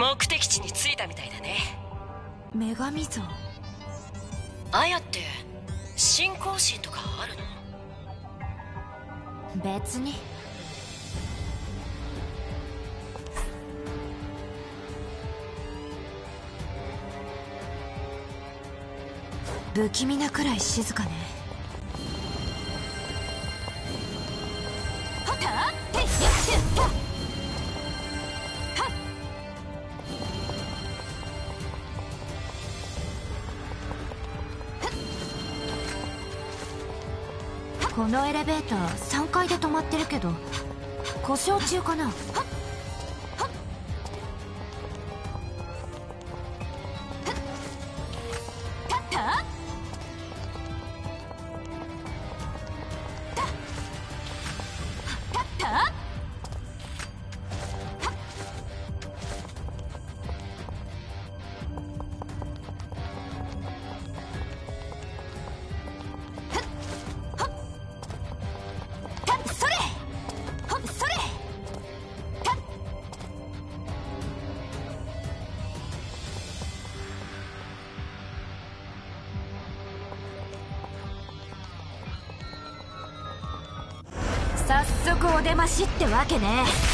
目的地に着いたみたいだね。女神像？あやって信仰心とかあるの？別に。不気味なくらい静かねのエレベーター3階で止まってるけど故障中かな？ってわけね。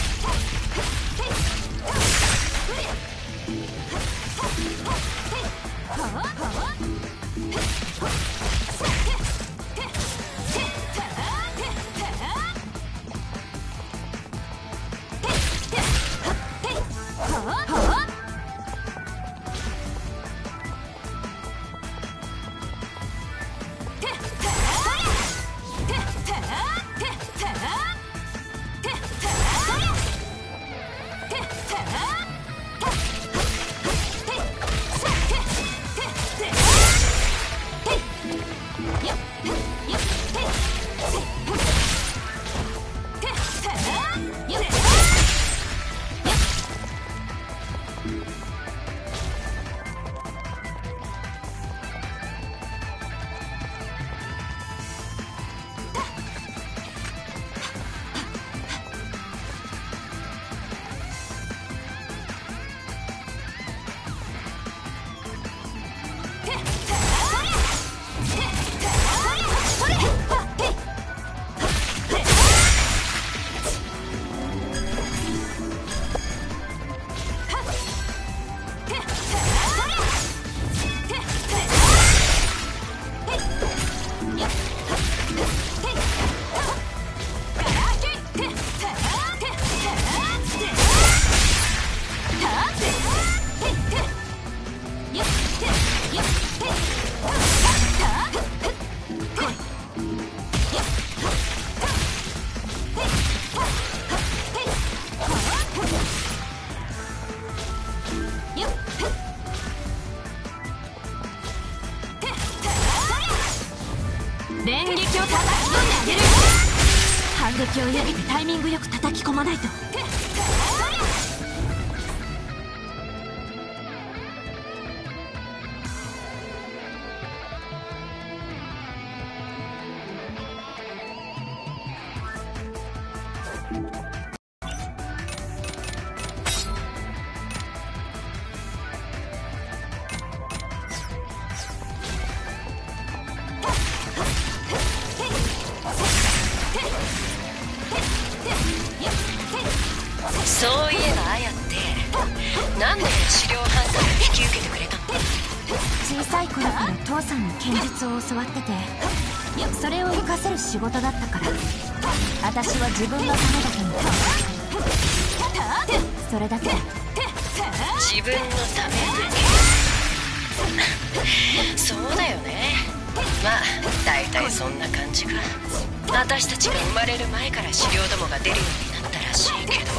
ちが生まれる前から狩猟どもが出るようになったらしいけど。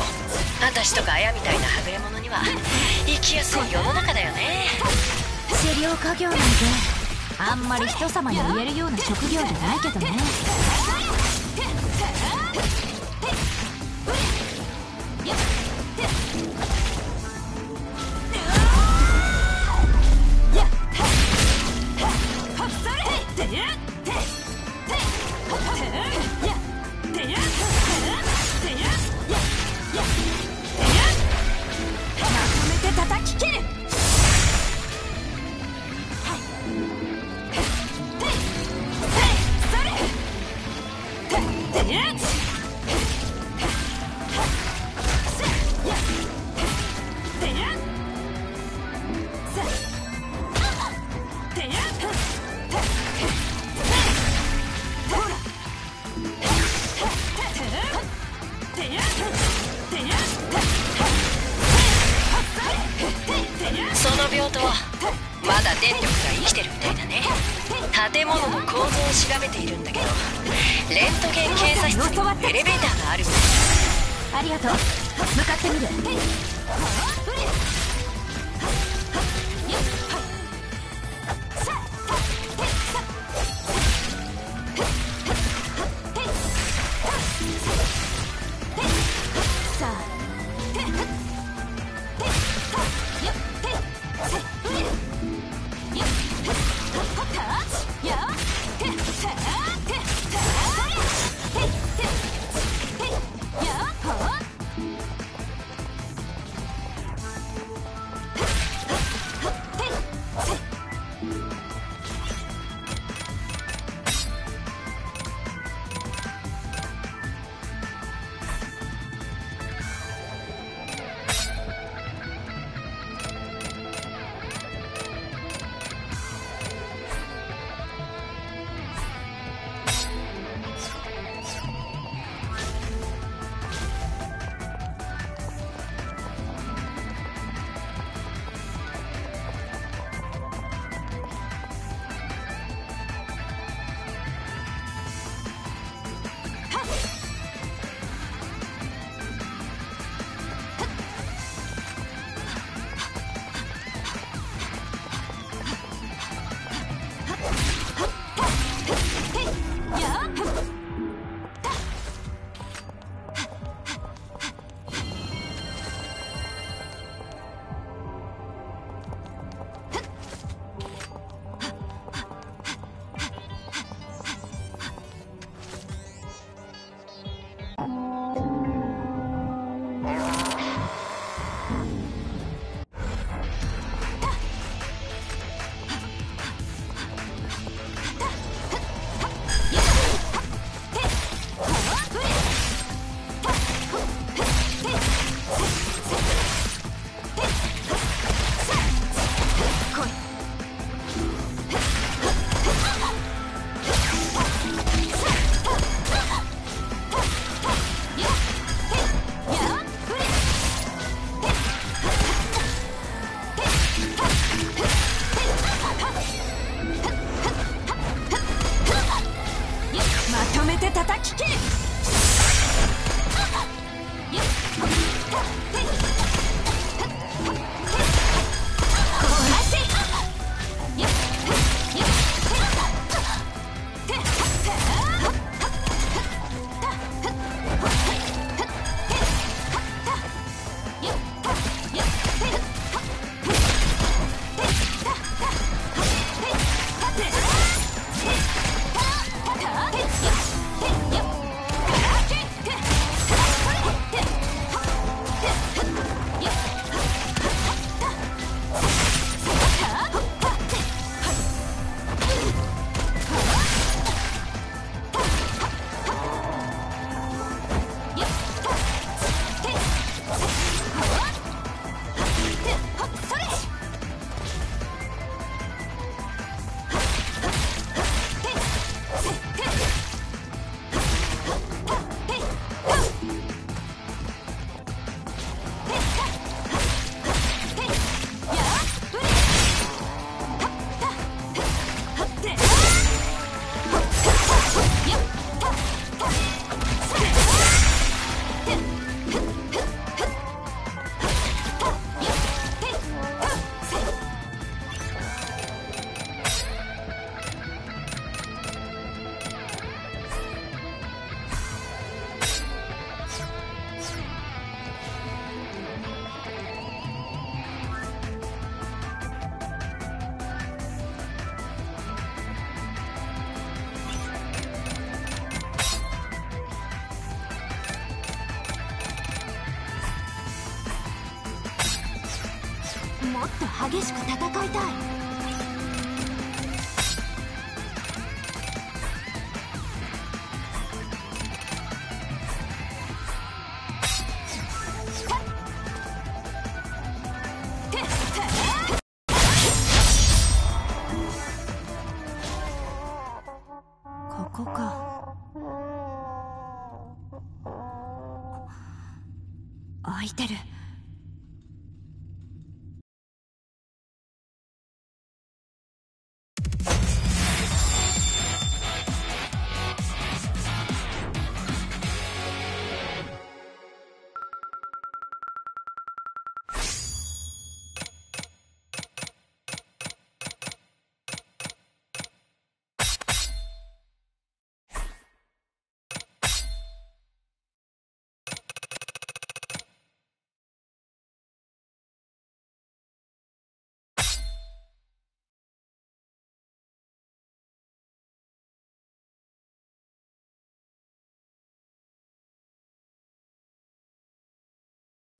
私とか綾みたいなはぐれ者には生きやすい世の中だよね。狩猟家業なんてあんまり人様に言えるような職業じゃないけどね。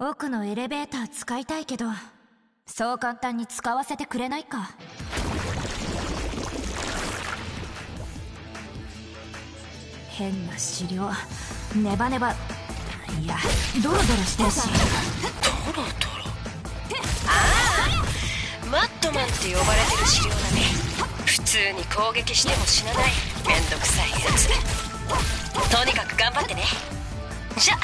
奥のエレベーター使いたいけどそう簡単に使わせてくれないか。変な資料。ネバネバ。いやドロドロしてるし。トロトロああマットマンって呼ばれてる資料だね。普通に攻撃しても死なない。めんどくさいやつ。とにかく頑張ってね。じゃよ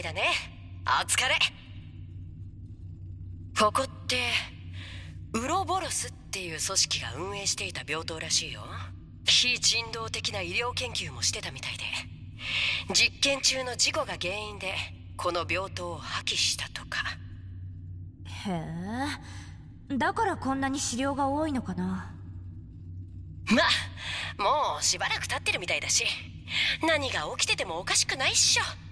いだね。お疲れ。ここってウロボロスっていう組織が運営していた病棟らしいよ。非人道的な医療研究もしてたみたいで。実験中の事故が原因でこの病棟を破棄したとか。へえ。だからこんなに資料が多いのかな。まあもうしばらく経ってるみたいだし。何が起きててもおかしくないっしょ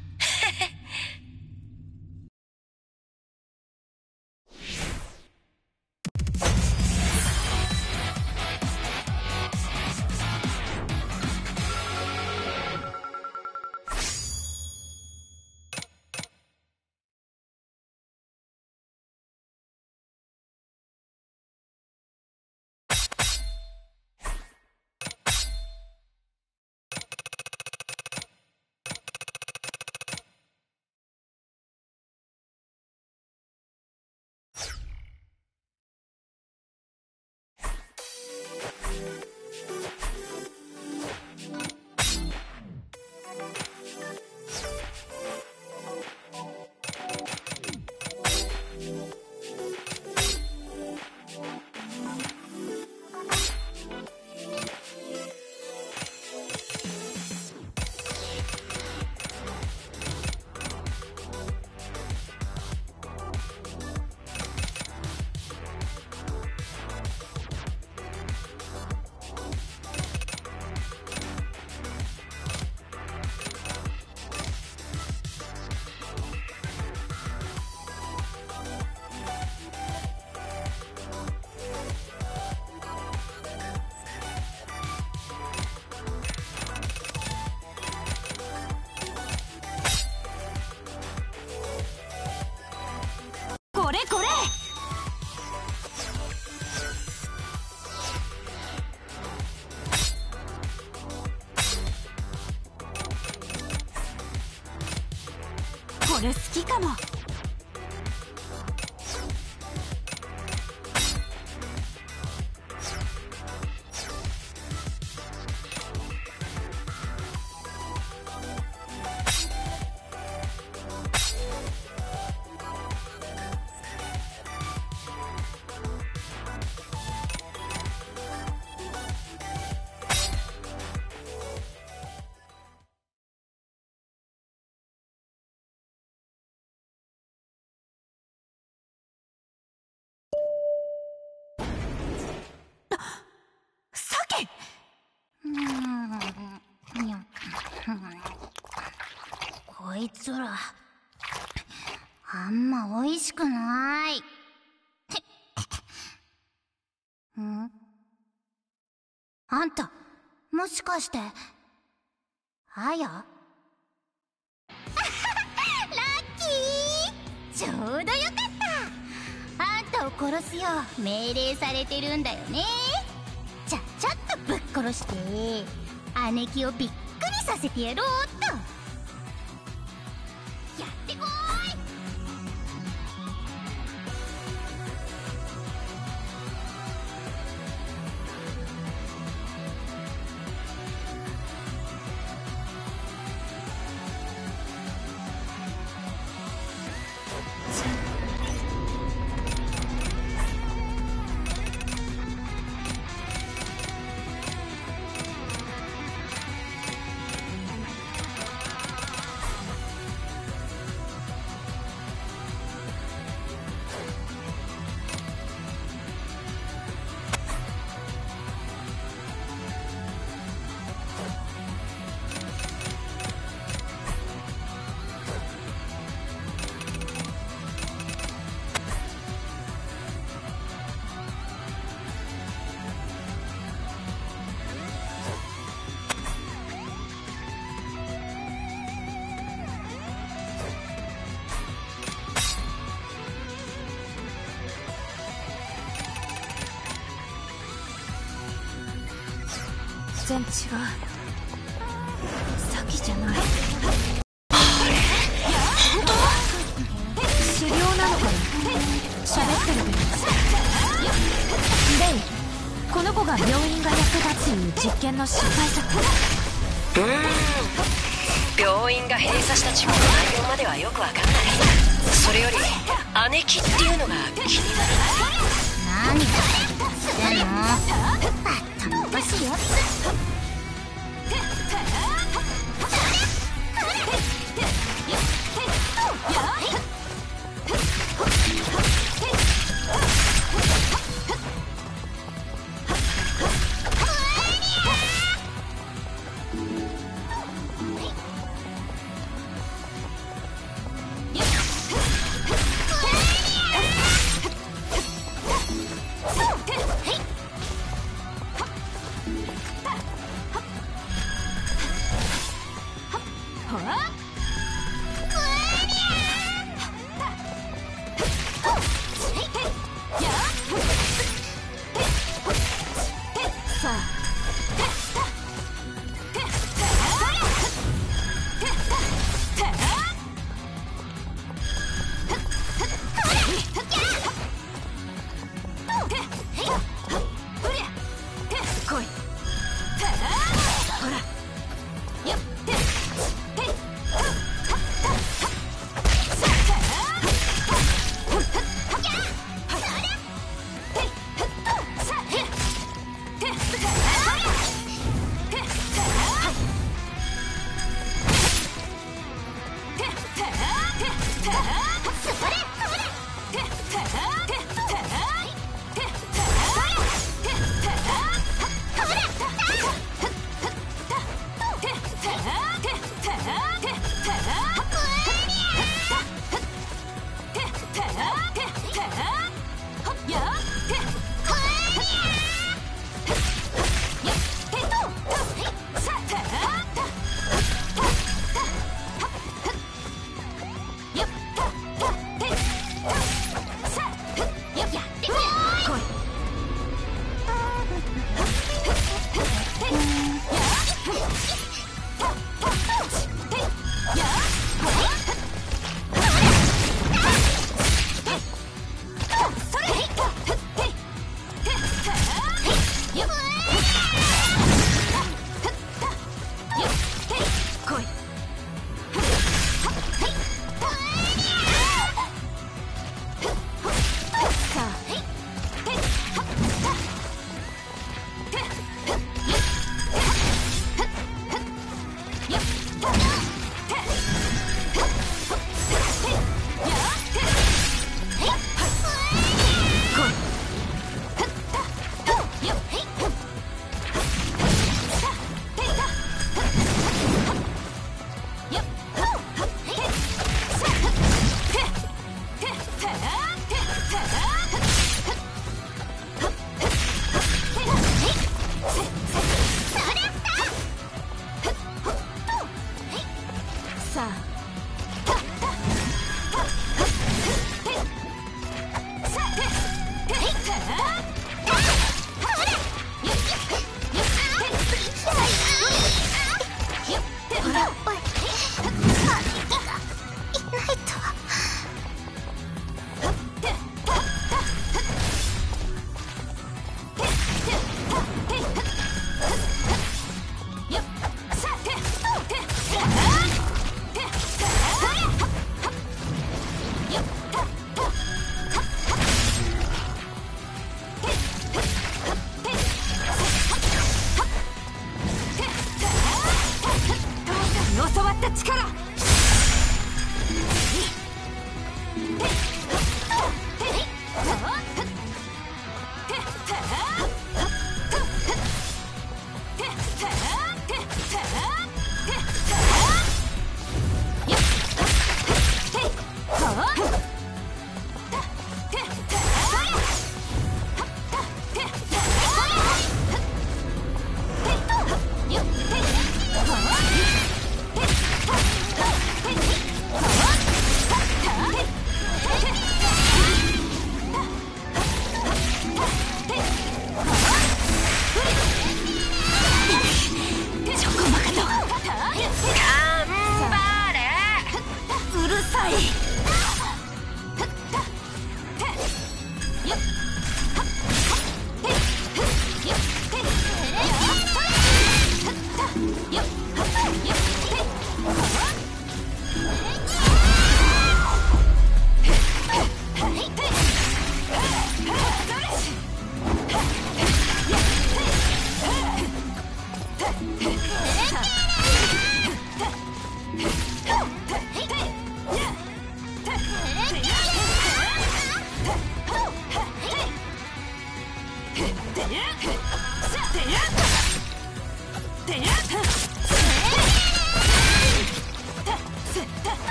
もしかして。あや？ラッキー！ちょうどよかった。あんたを殺すよう命令されてるんだよね。ちゃちゃっとぶっ殺して。姉貴をびっくりさせてやろうっ病院が閉鎖した事故の内容まではよくわかんないそれより姉貴っていうのが気になる何言ってん。のバッよ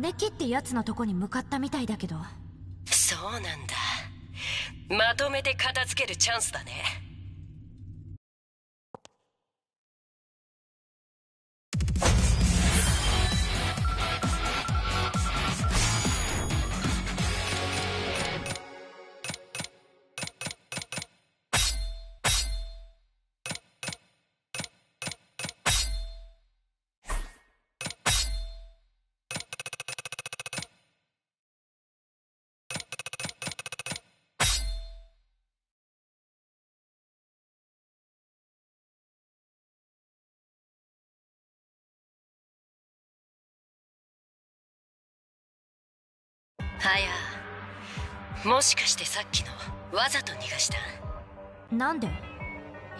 姉貴ってやつのとこに向かったみたいだけど。そうなんだ。まとめて片付けるチャンスだね。はや。もしかしてさっきのわざと逃がした？なんで？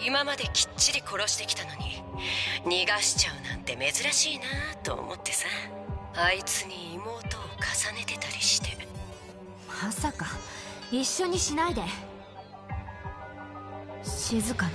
今まできっちり殺してきたのに逃がしちゃうなんて珍しいなと思ってさ。あいつに妹を重ねてたりして。まさか一緒にしないで。静かね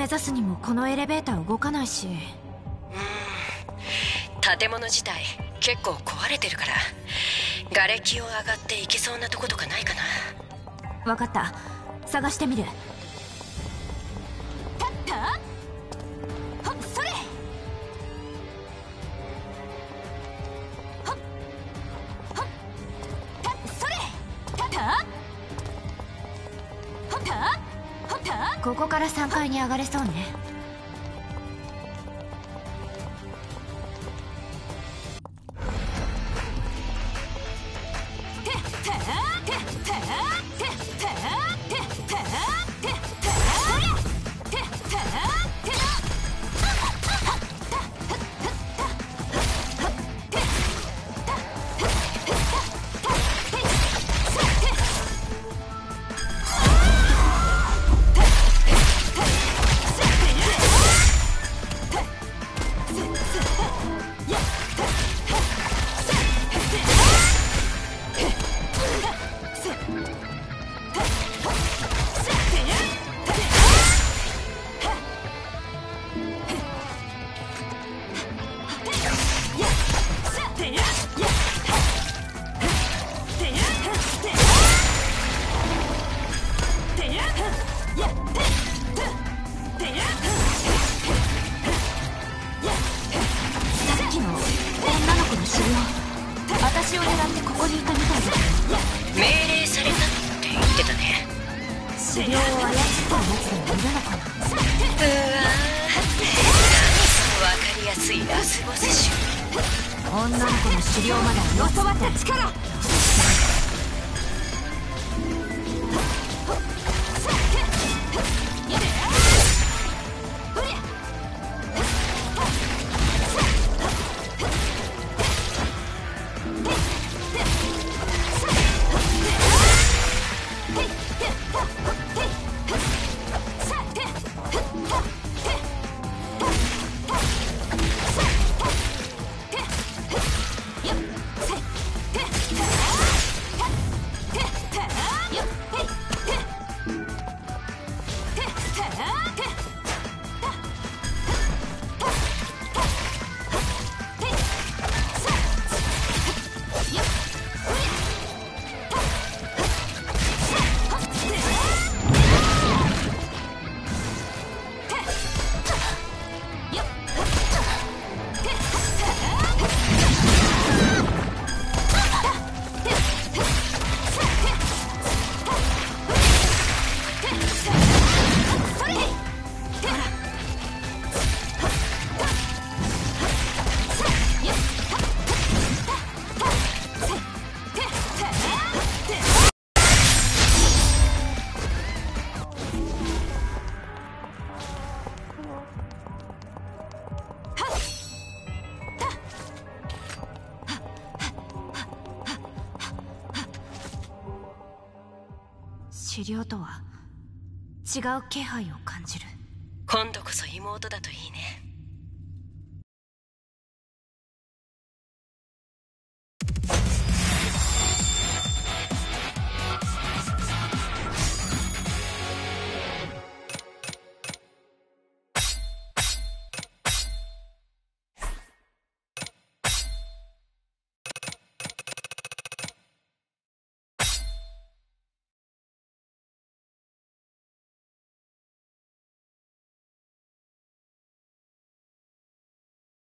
目指すにもこのエレベーター動かないし。建物自体結構壊れてるから。瓦礫を上がっていけそうなとことかないかな。分かった。探してみる階に上がれそうね。うわ分かりやすいラスボス種女の子の狩猟まで教わった力。違う気配を。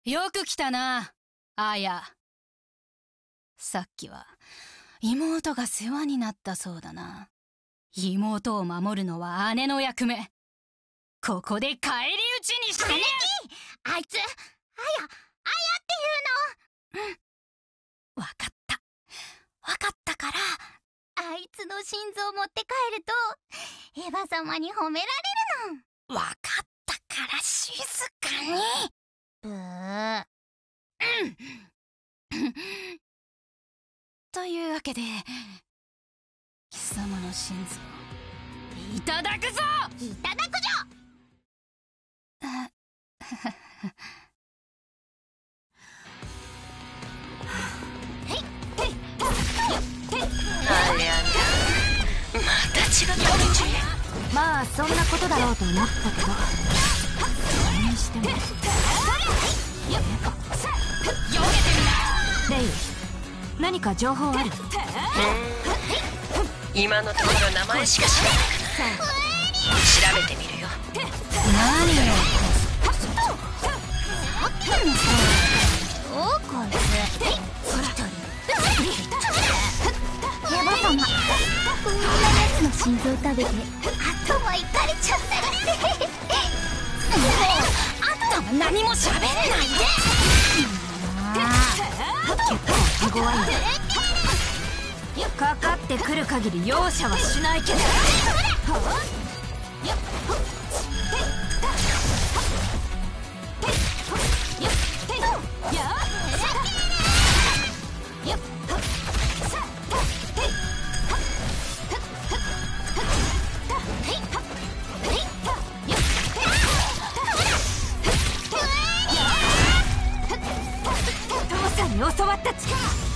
よく来たな、あや。さっきは妹が世話になったそうだな。妹を守るのは姉の役目。ここで返り討ちにしてやる。あいつあやあやっていうわかった。わかったから。のあいつの心臓持って帰るとエヴァ様に褒められるの。わかったから静かにブーというわけで貴様の心臓いただくぞ！いただくじあまあそんなことだろうと思ったけど。それにしてもレイ何か情報ある？今のところ名前しか知らないかな調べてみるよ。何をゃおこいつエヴァ様こんなやつの心臓食べて頭いかれちゃった何も喋んないで。手強いんだかかってくる限り容赦はしないけど。父 さに教わった力。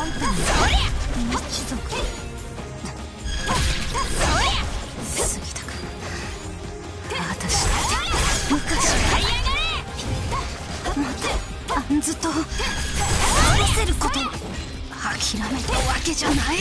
あんた。も貴族過ぎた。か私昔かまた。あんずと合わせることを諦めた。わけじゃない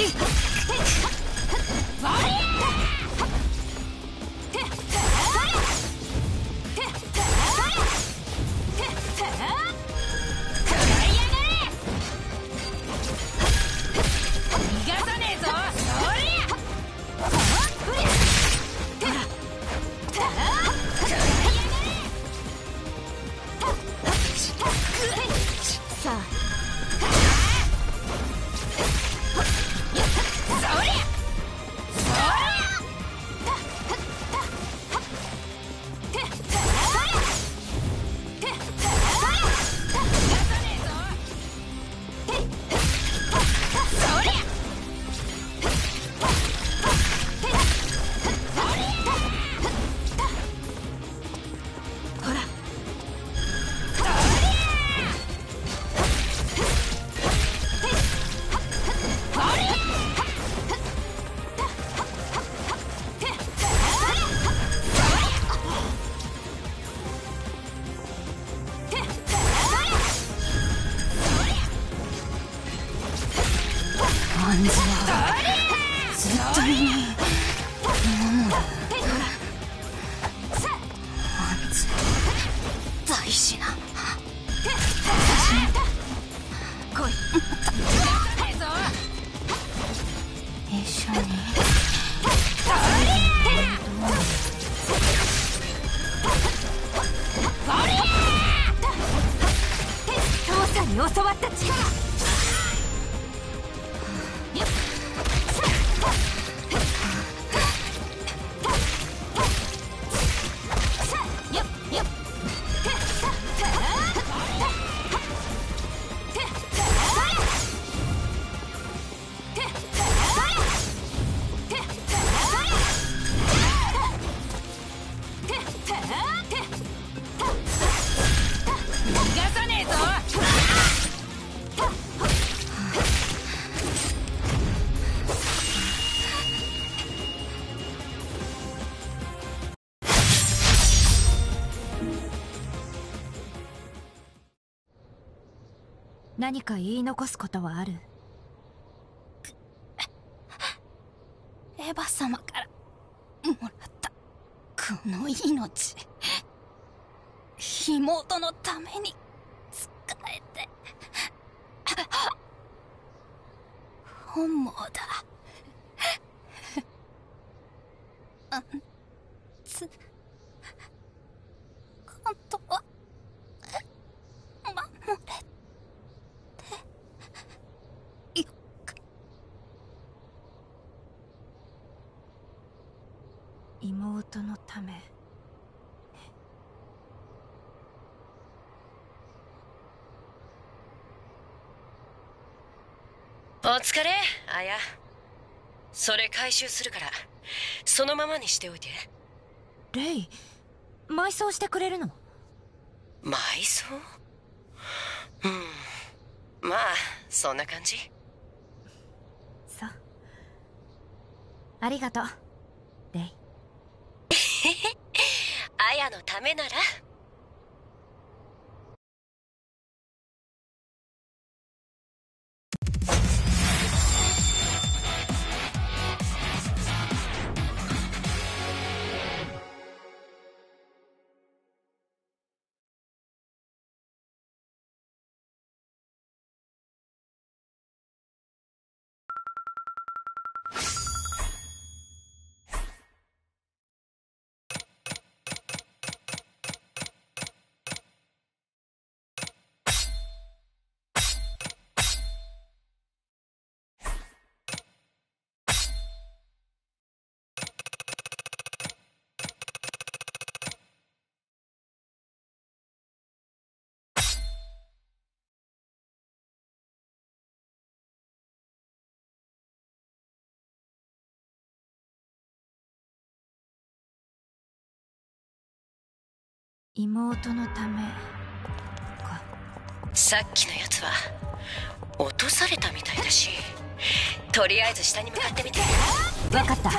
何か言い残すことはある。あやそれ回収するからそのままにしておいて。レイ埋葬してくれるの？埋葬？うん。まあそんな感じ。そう。ありがとうレイ。あやのためなら妹のため。か。さっきのやつは落とされたみたいだしとりあえず下に向かってみて。分かった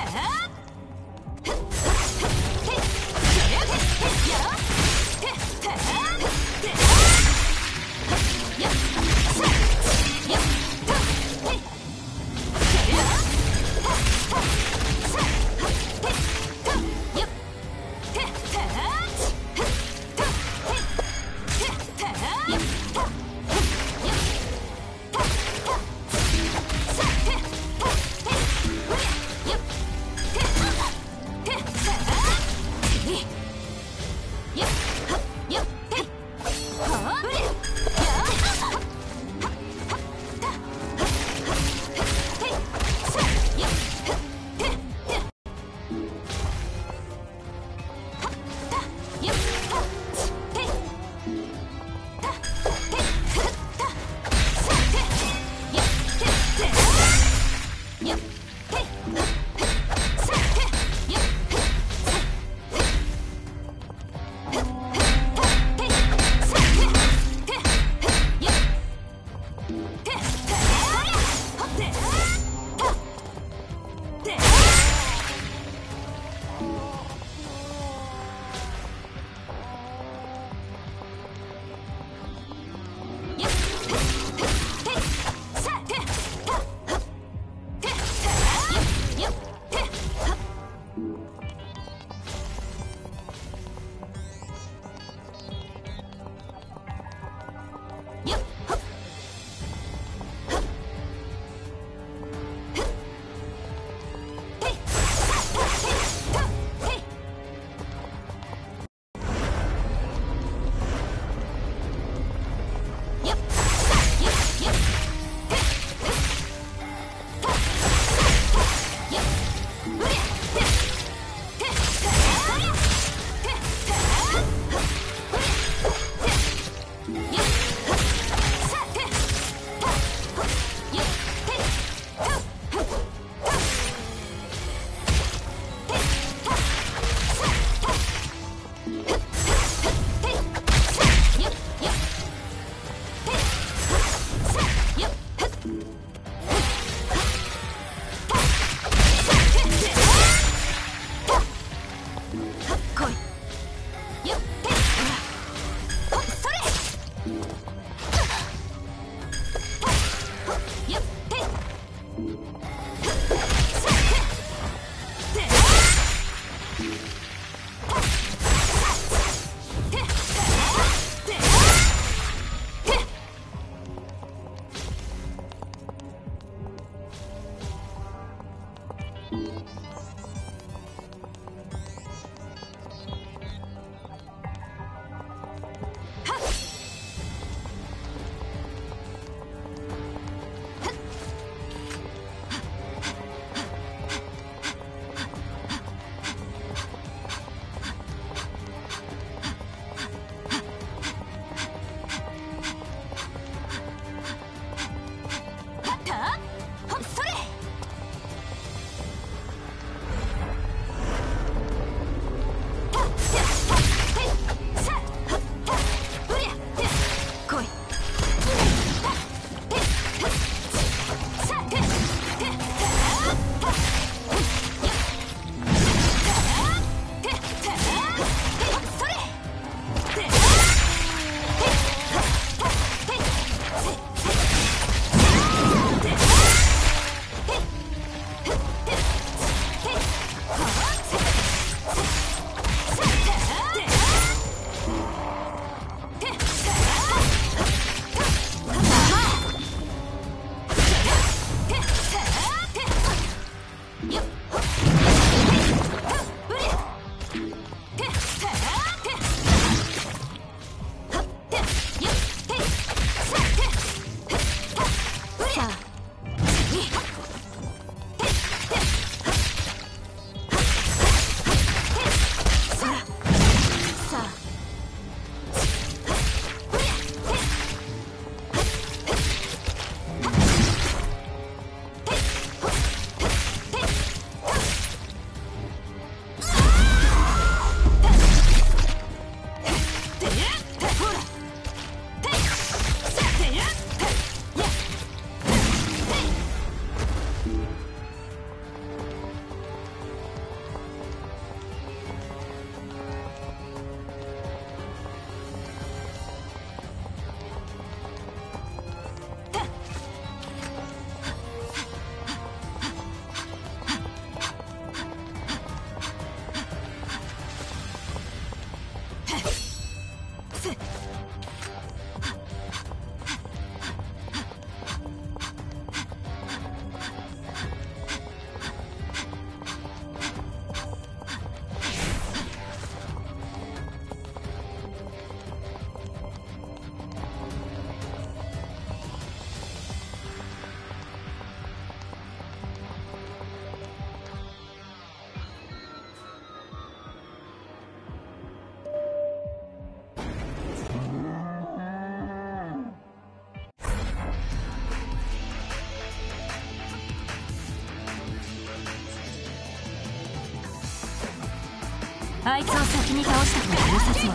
あいつを先に倒した方が良さそ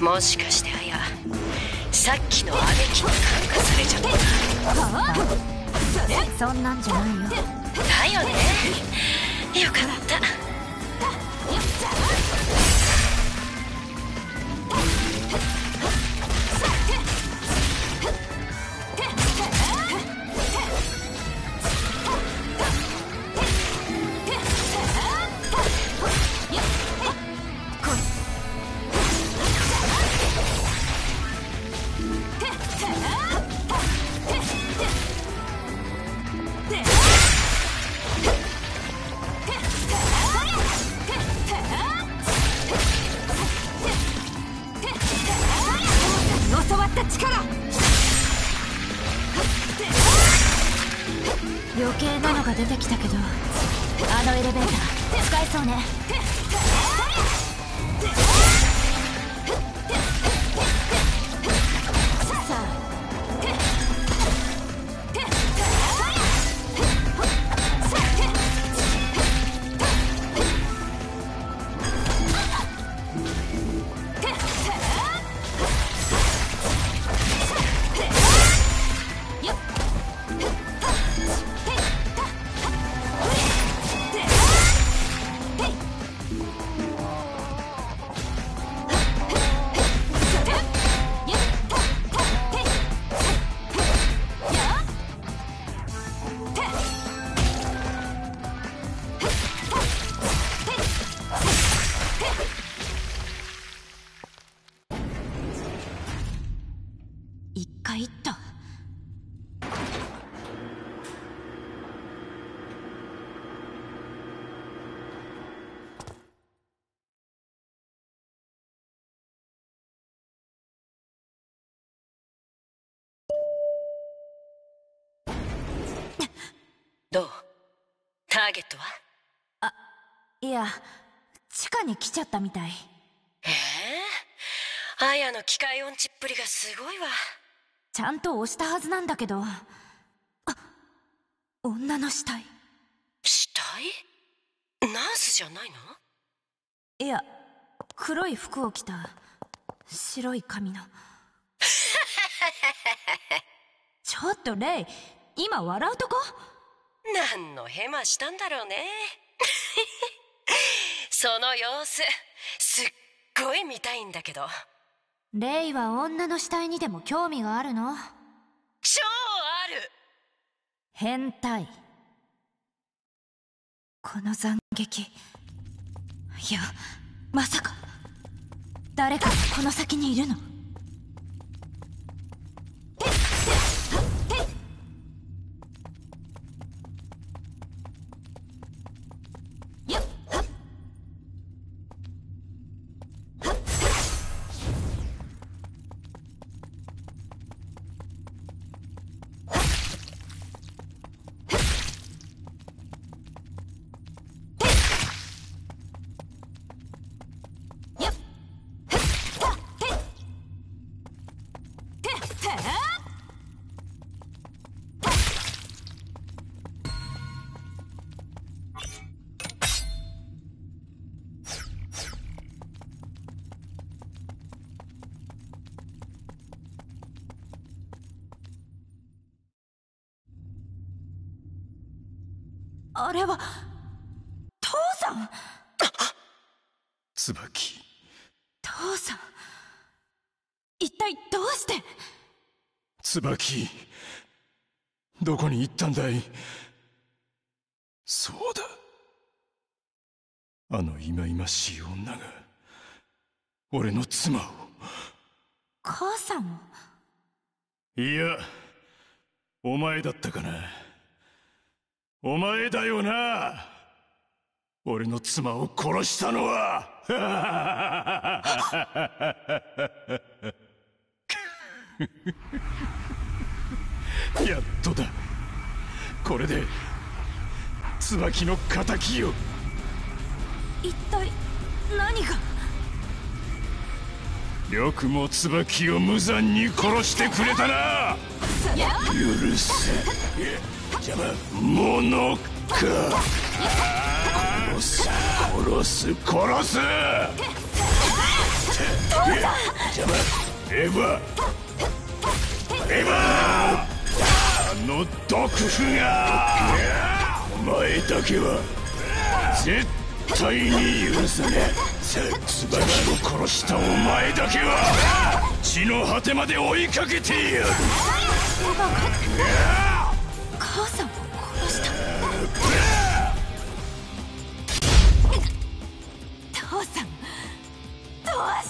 う。もしかしてあやさっきの姉貴に感化されちゃった。そんなんじゃないよ。だよね。よかったいや地下に来ちゃったみたい。ええあやの機械音痴っぷりがすごいわ。ちゃんと押したはずなんだけど。あ女の死体。死体？ナースじゃないの？いや黒い服を着た白い髪の。ちょっとレイ今笑うとこ？何のヘマしたんだろうねその様子すっごい見たいんだけど。レイは女の死体にでも興味があるの？超ある。変態。この斬撃。いやまさか。誰かがこの先にいるの？あれは父さん椿父さん一体どうして椿。どこに行ったんだい？そうだ。あの忌々しい女が俺の妻を。母さんをいやお前だったかな。お前だよな。俺の妻を殺したのは やっとだ。これで椿の敵よ。一体何が？よくも椿を無残に殺してくれたな。許せ。邪魔者か。殺す殺す殺す。邪魔。エヴァ。エヴァ。あの毒婦がお前だけは絶対に許さねえ。椿を殺したお前だけは血の果てまで追いかけてやる。母さんを殺した。父さんどうして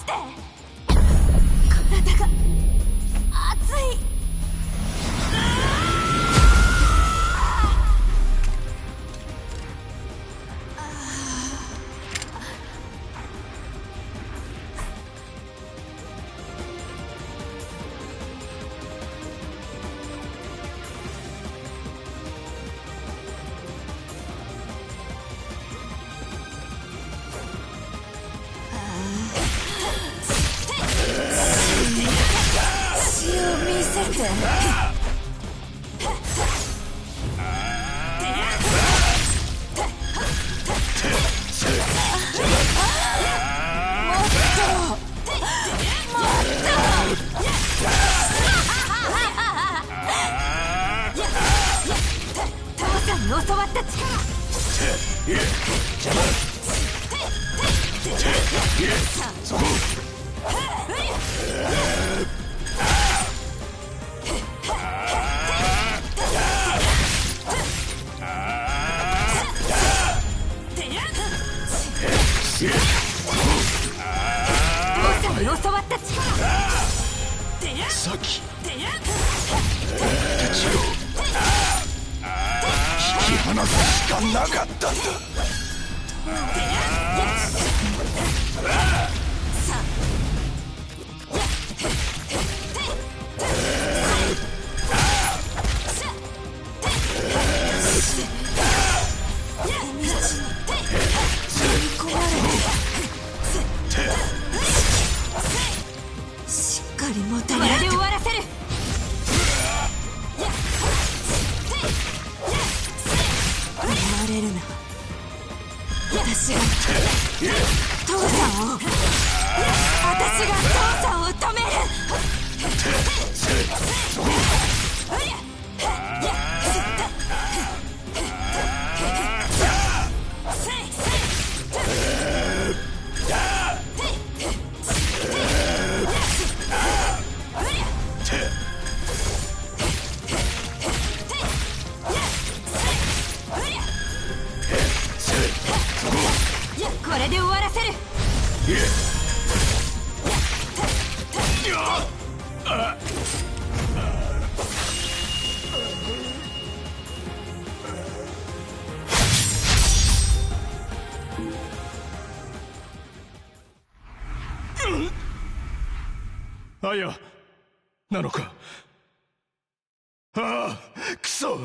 クソ。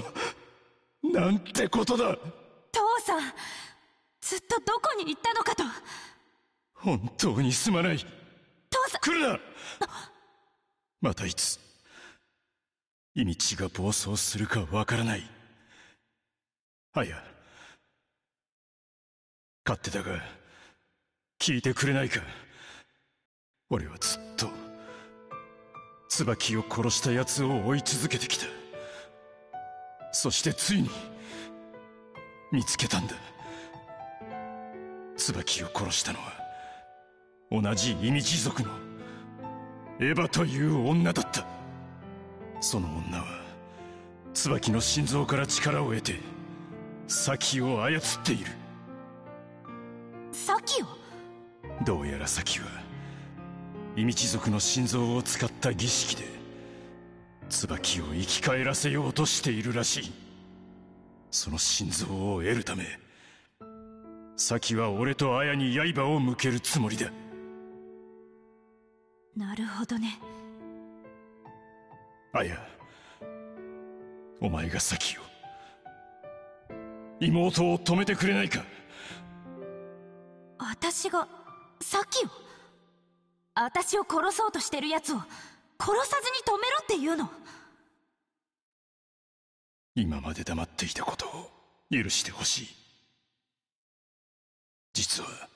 なんてことだ。父さんずっとどこに行ったのかと。本当にすまない。父さん。来るな。またいつ意味地が暴走するかわからない。あや勝手だが聞いてくれないか。俺はずっと椿を殺した奴を追い続けてきたそしてついに見つけたんだ。椿を殺したのは同じイミジ族のエヴァという女だった。その女は椿の心臓から力を得てサを操っている。サキを？どうやらサキはイミチ族の心臓を使った儀式で椿を生き返らせようとしているらしい。その心臓を得るためサキは俺と綾に刃を向けるつもりだ。なるほどね。綾お前がサキを妹を止めてくれないか。私がサキを私を殺そうとしてる奴を殺さずに止めろって言うの。今まで黙っていたことを許してほしい。実は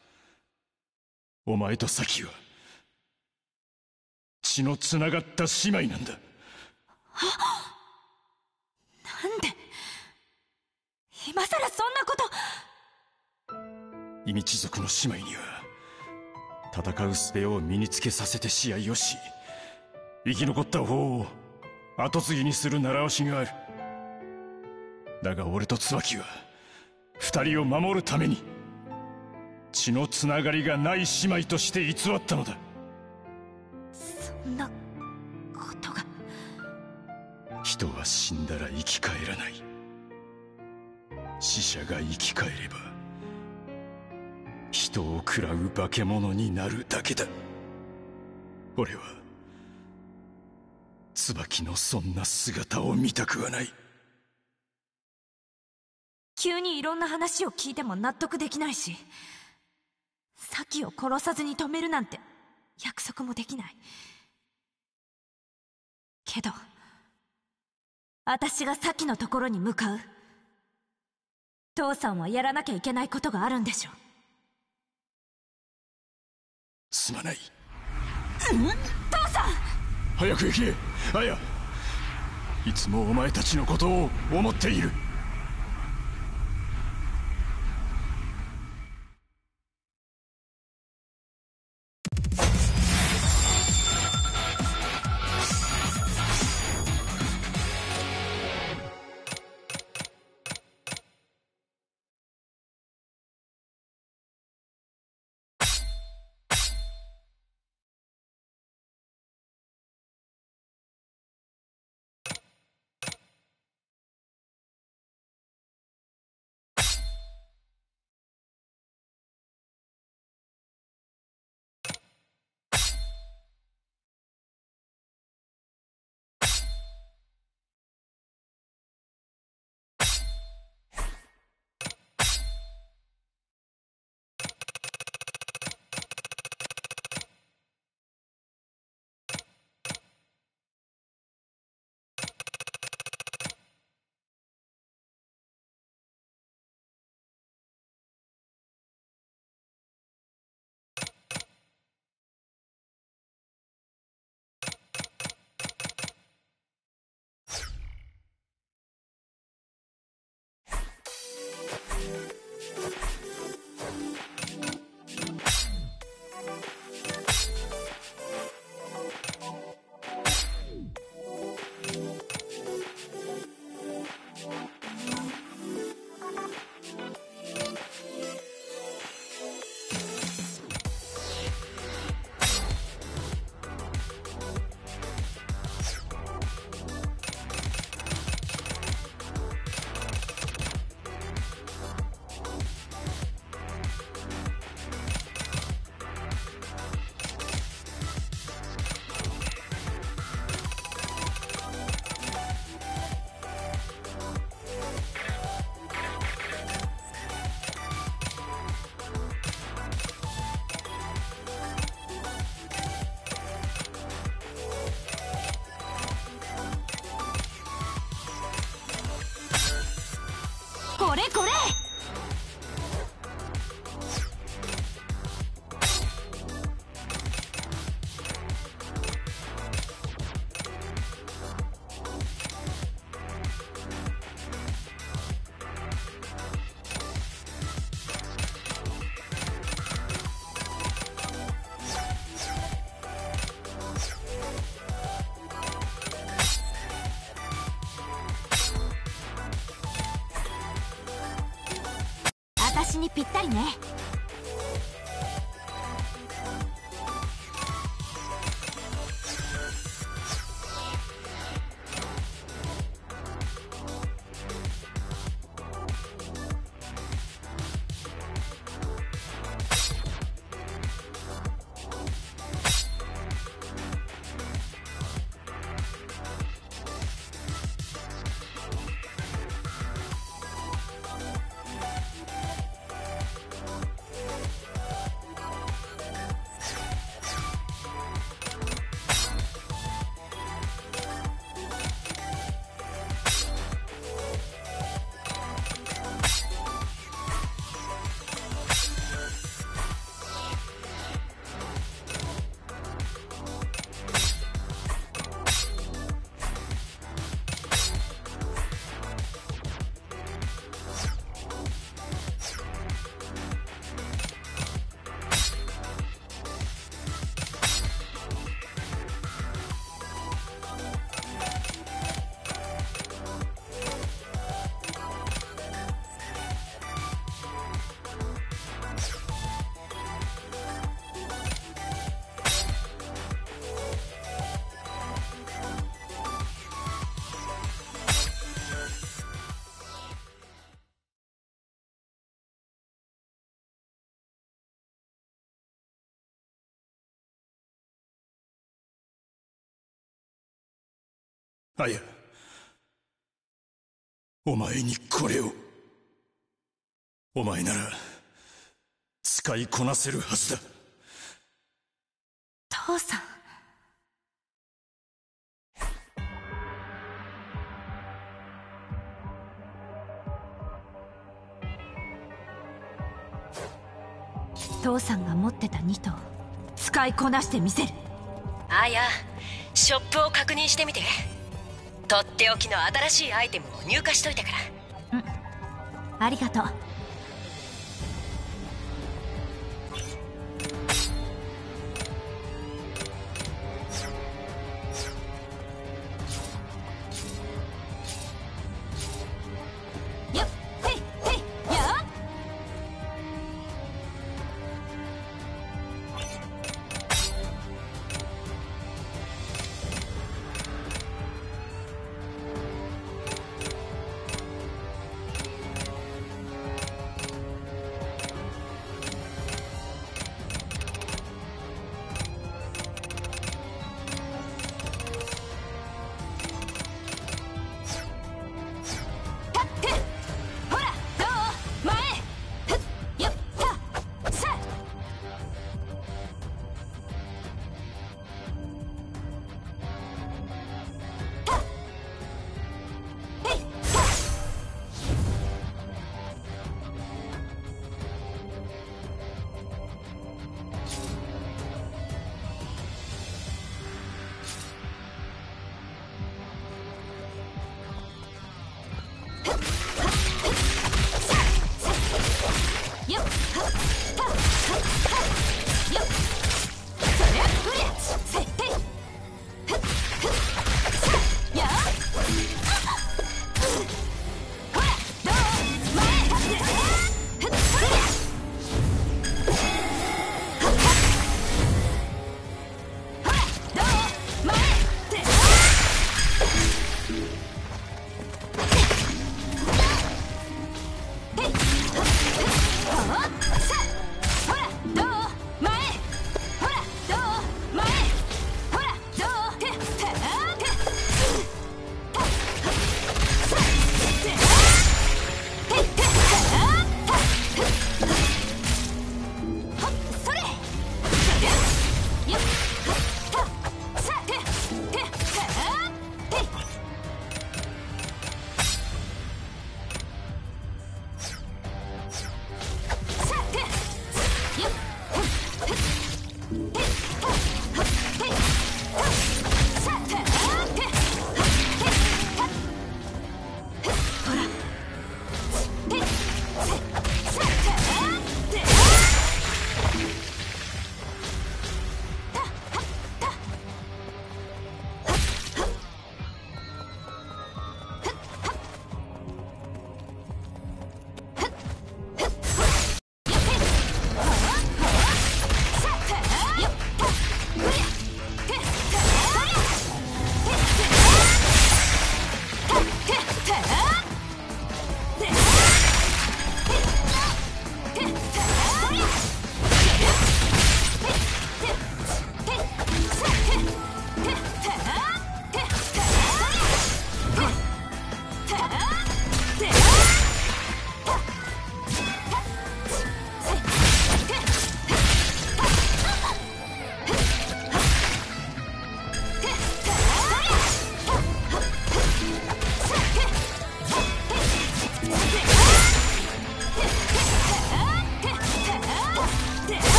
お前とサキは血のつながった姉妹なんだ。なんで今さらそんなこと。イミチ族の姉妹には戦う術を身につけさせて試合をし生き残った方を跡継ぎにする習わしがある。だが俺と椿は二人を守るために血のつながりがない姉妹として偽ったのだ。そんなことが。人は死んだら生き返らない。死者が生き返れば人を食らう化け物になるだけだ。俺は椿のそんな姿を見たくはない。急にいろんな話を聞いても納得できないしサキを殺さずに止めるなんて約束もできない。けど私がサキのところに向かう。父さんはやらなきゃいけないことがあるんでしょすまない。父さん！早く行けアヤいつもお前たちのことを思っている。私にぴったりね。あやお前にこれを。お前なら使いこなせるはずだ。父さん。父さんが持ってた2頭使いこなしてみせる。あやショップを確認してみてとっておきの新しいアイテムを入荷しといたから。ありがとう。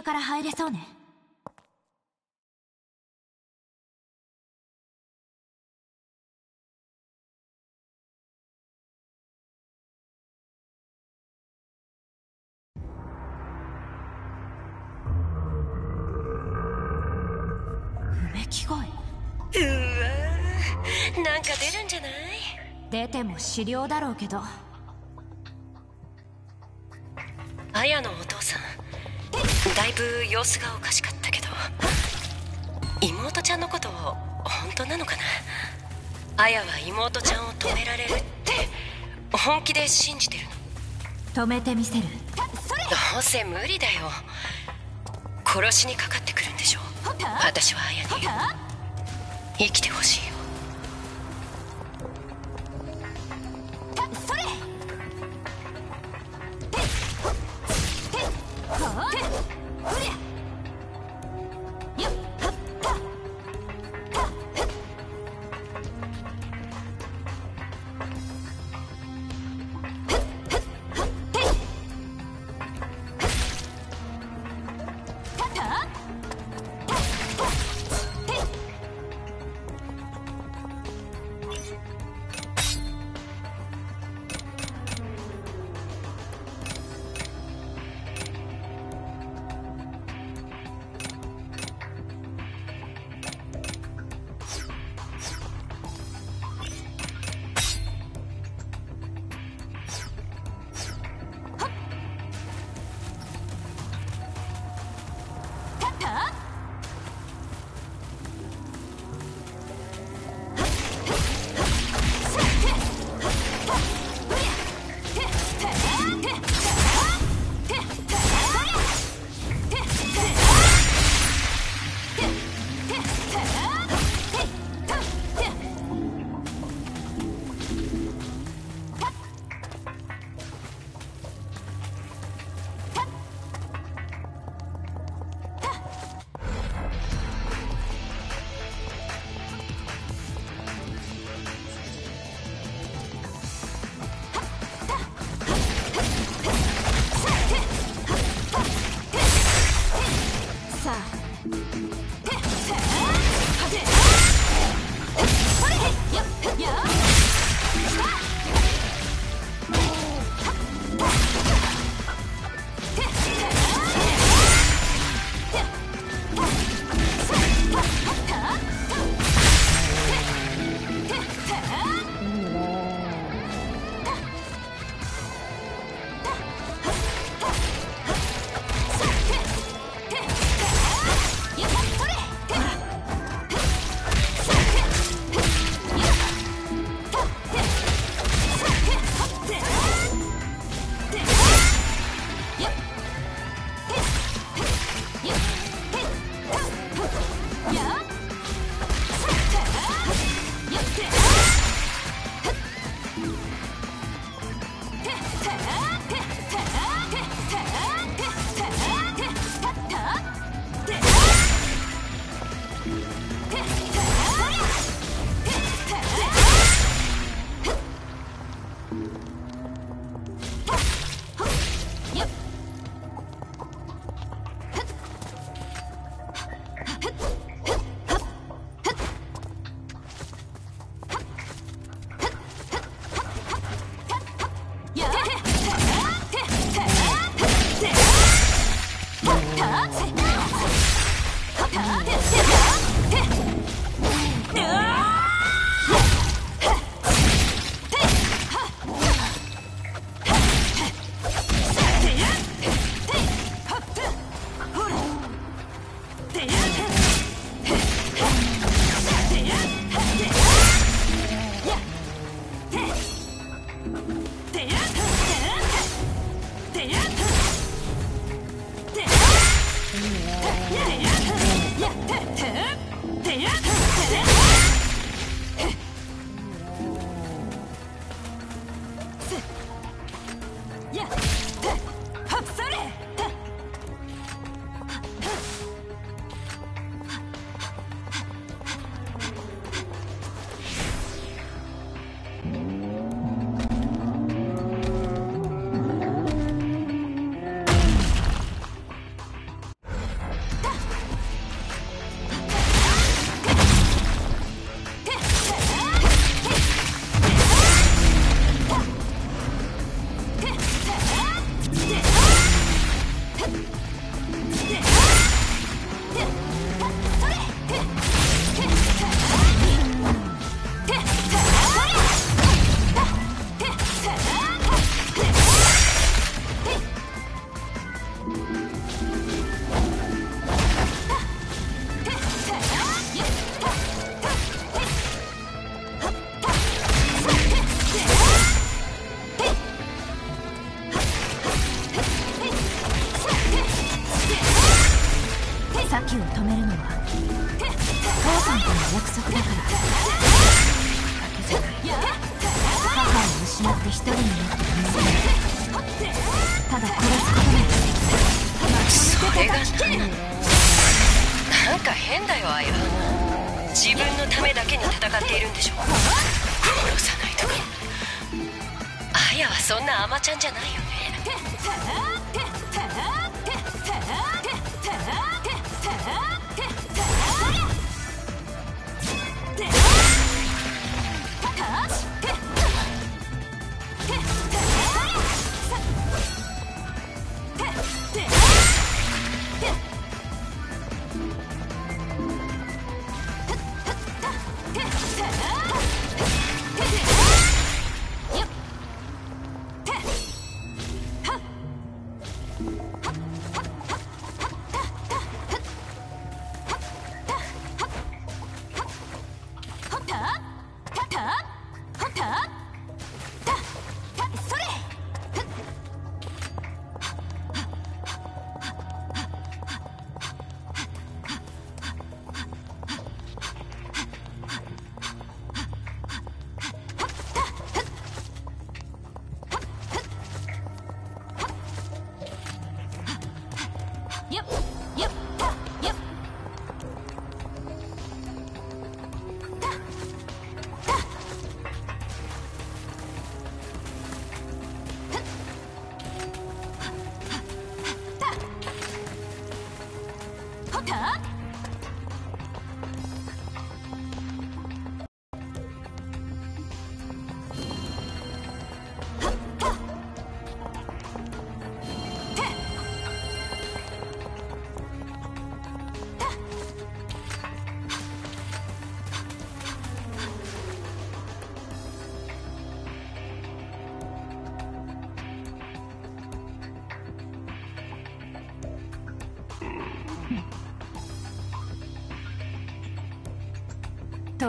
間から入れそうね。うめき声。うわーなんか出るんじゃない？出ても資料だろうけど様子がおかしかったけど妹ちゃんのこと本当なのかな？綾は妹ちゃんを止められるって本気で信じてるの。止めてみせる？どうせ無理だよ。殺しにかかってくるんでしょ私は綾に生きてほしい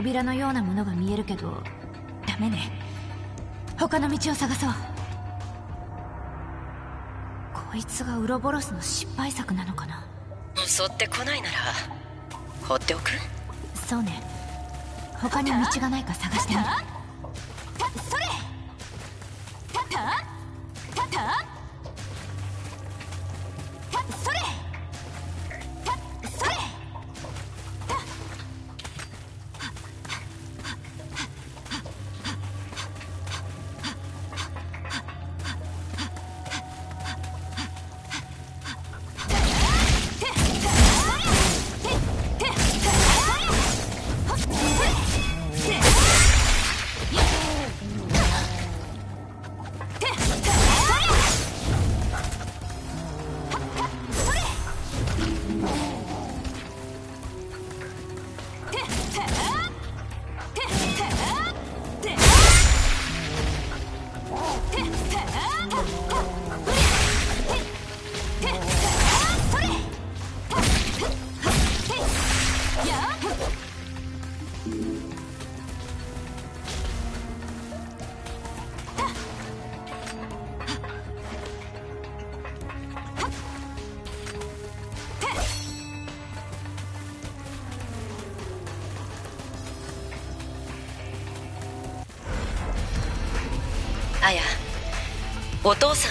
扉のようなものが見えるけどダメね他の道を探そうこいつがウロボロスの失敗作なのかな襲ってこないなら放っておくそうね他に道がないか探してみるお父さん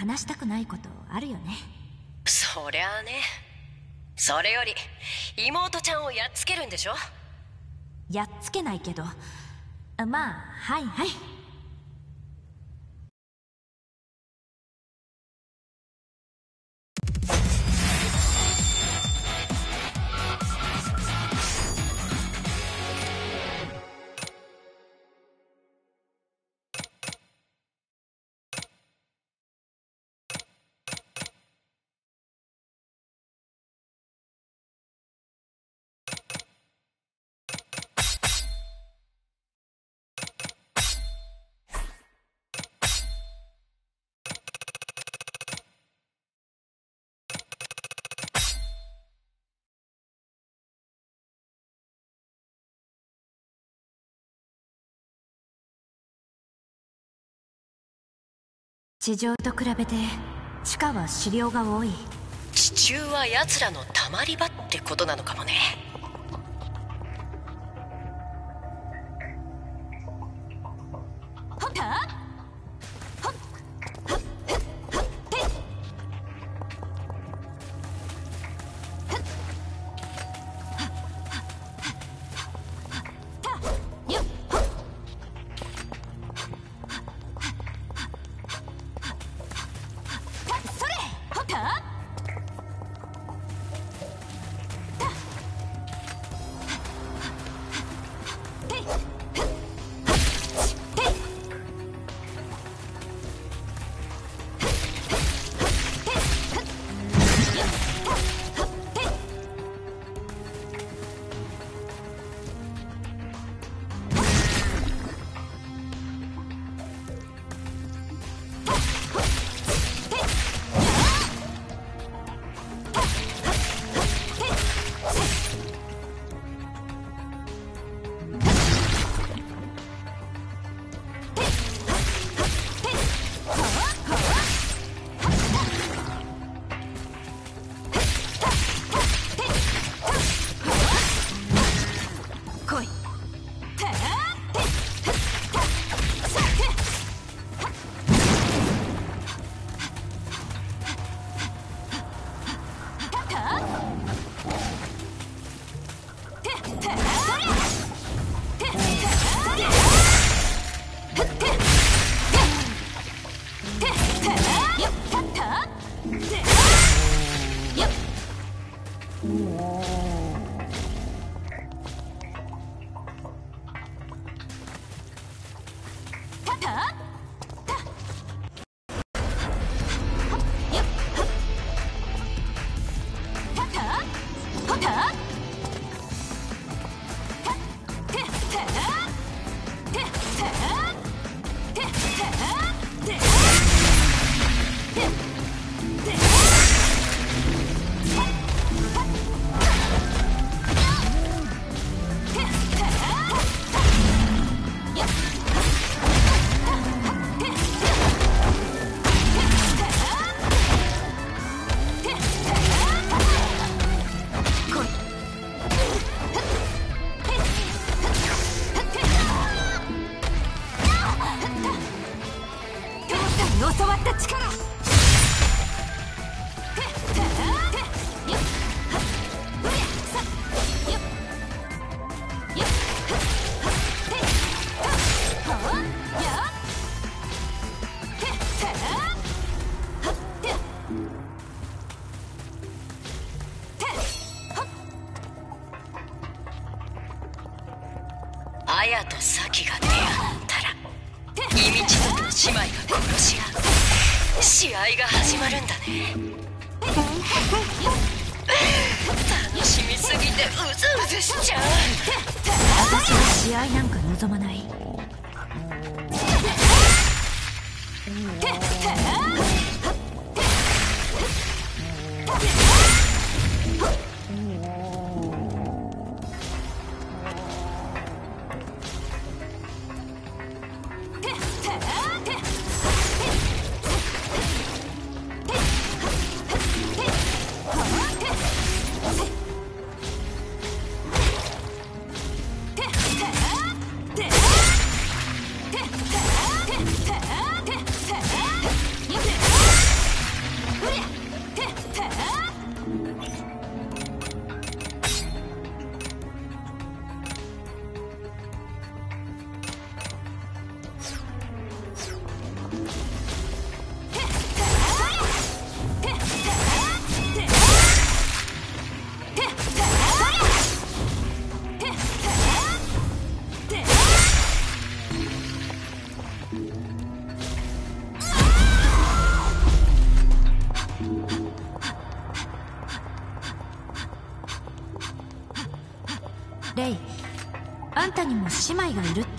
話したくないことあるよね。そりゃあね。それより妹ちゃんをやっつけるんでしょ？やっつけないけど。まあはいはい地上と比べて地下は狩猟が多い。地中は奴らのたまり場ってことなのかもね。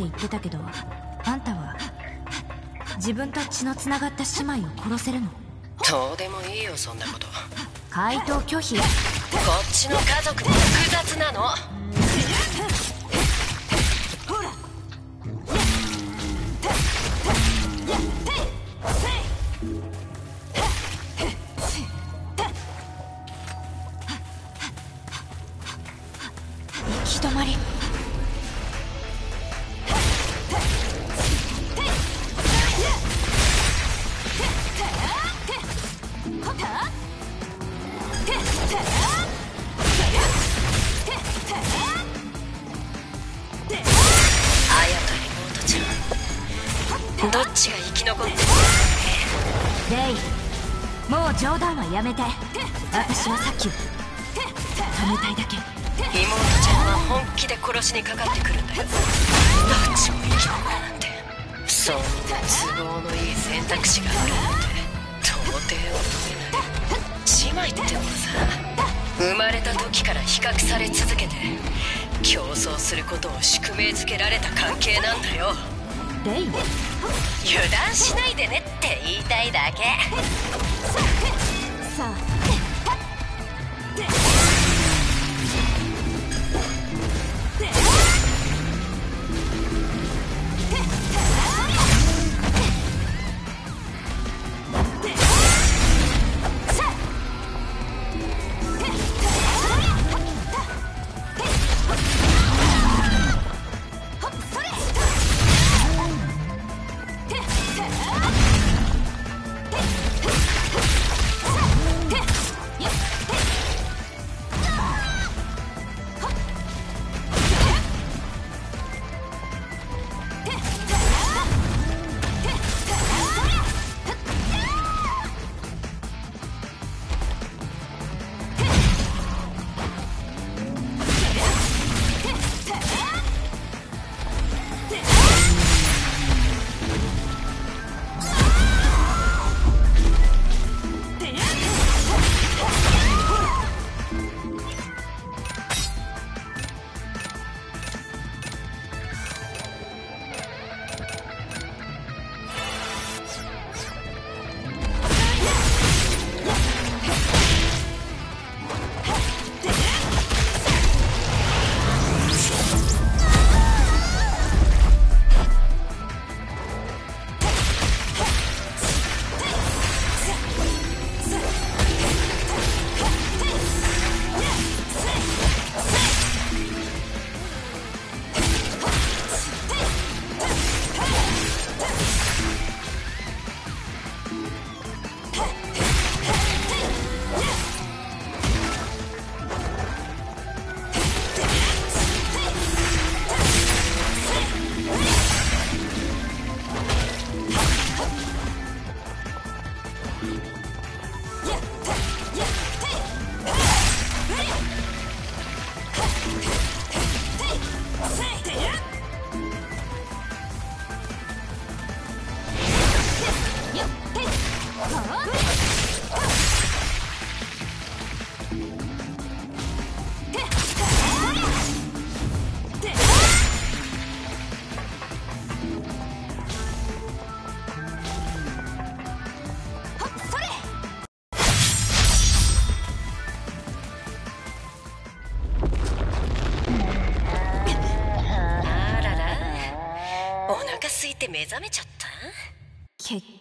って言ってたけどあんたは自分と血のつながった姉妹を殺せるの？どうでもいいよそんなこと。回答拒否。こっちの家族も複雑なの。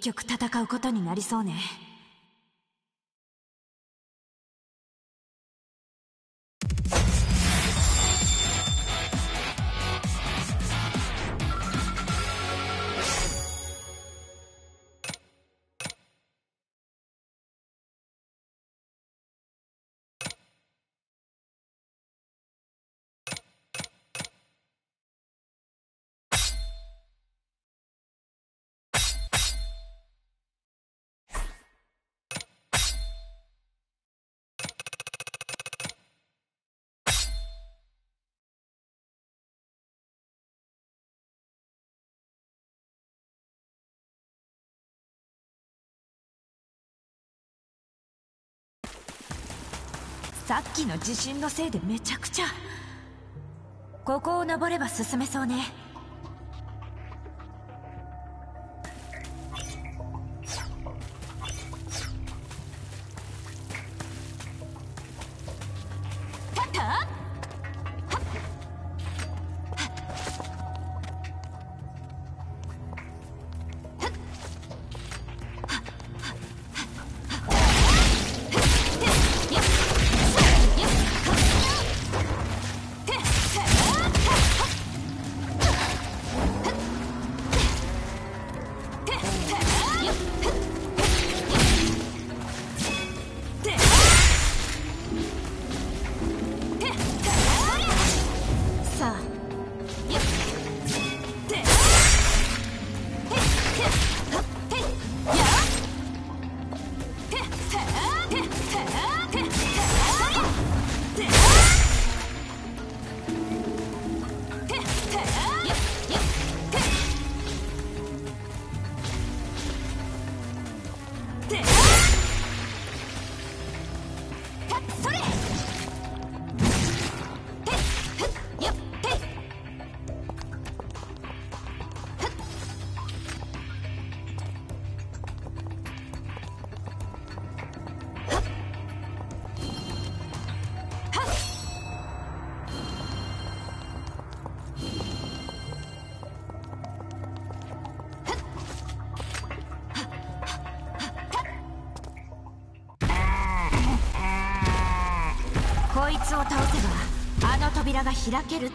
局戦うことになりそうね。さっきの地震のせいでめちゃくちゃ。ここを登れば進めそうね。開ける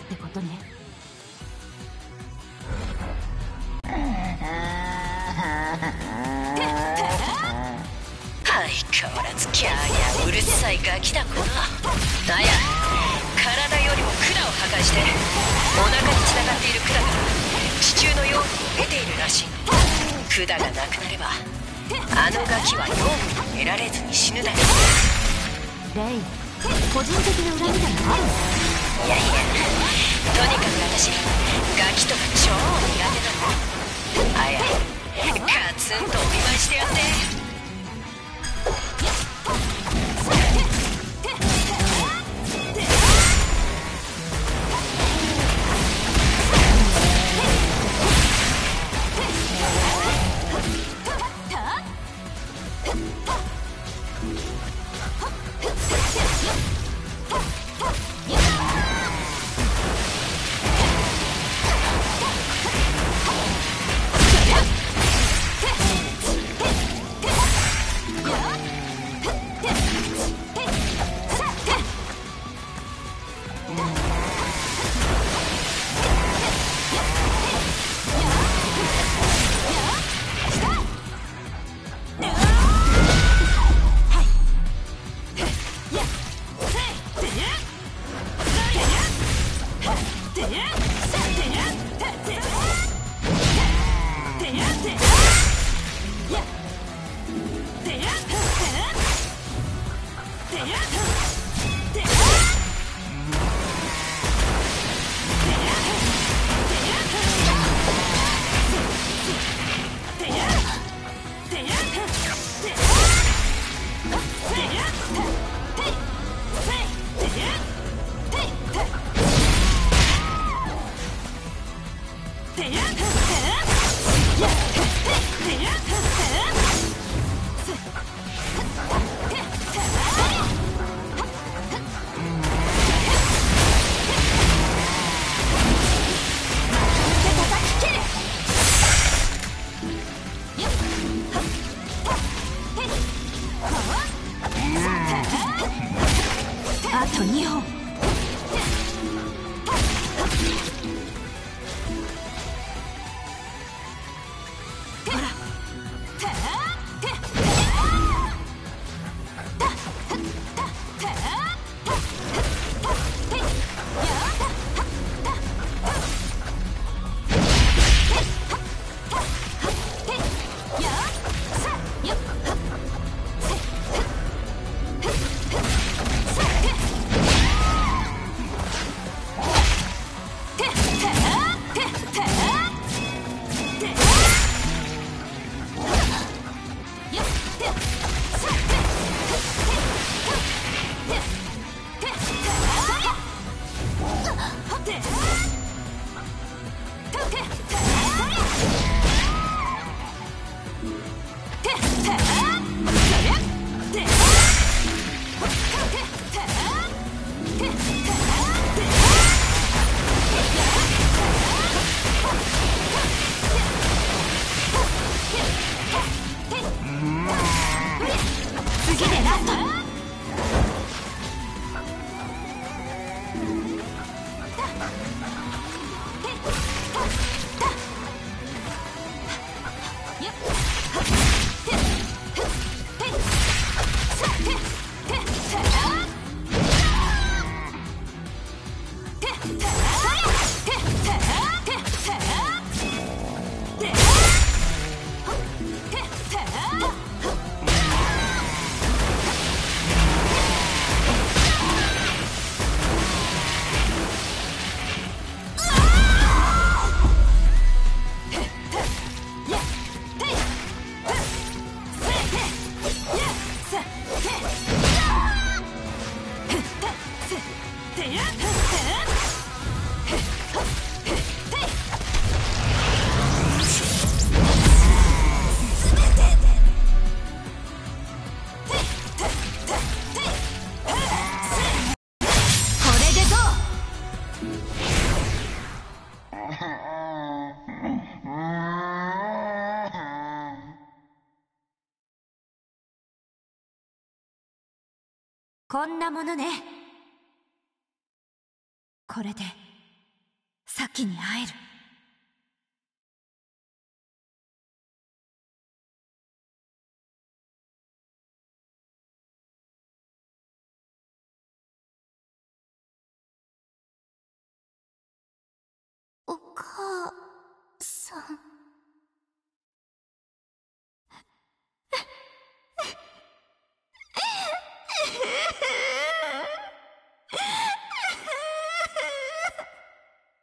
こんなものね。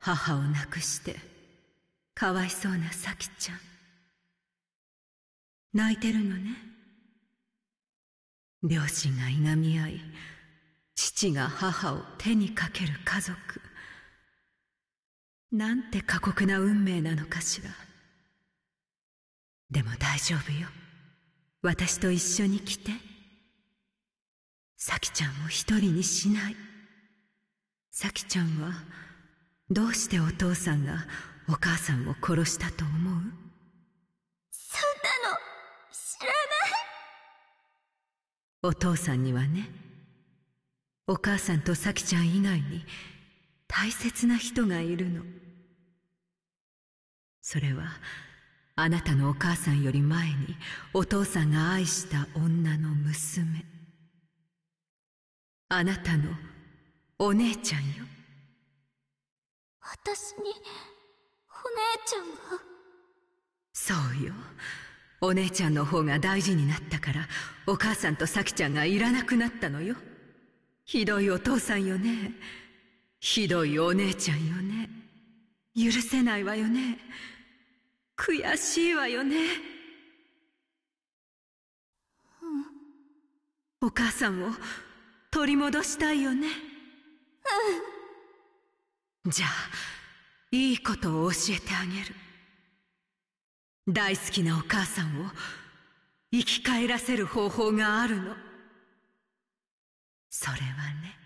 母を亡くしてかわいそうな咲ちゃん。泣いてるのね。両親がいがみ合い父が母を手にかける家族。なんて過酷な運命なのかしら。でも大丈夫よ。私と一緒に来て。咲ちゃんを一人にしない。咲ちゃんはどうしてお父さんがお母さんを殺したと思う？そんなの知らない。お父さんにはねお母さんと咲ちゃん以外に大切な人がいるの。それはあなたのお母さんより前にお父さんが愛した女の娘。あなたのお姉ちゃんよ私にお姉ちゃんが。そうよ。お姉ちゃんの方が大事になったからお母さんと咲ちゃんがいらなくなったのよ。ひどいお父さんよね。ひどいお姉ちゃんよね。許せないわよね。悔しいわよね。お母さんを取り戻したいよね。うんじゃあいいことを教えてあげる。大好きなお母さんを生き返らせる方法があるの。それはね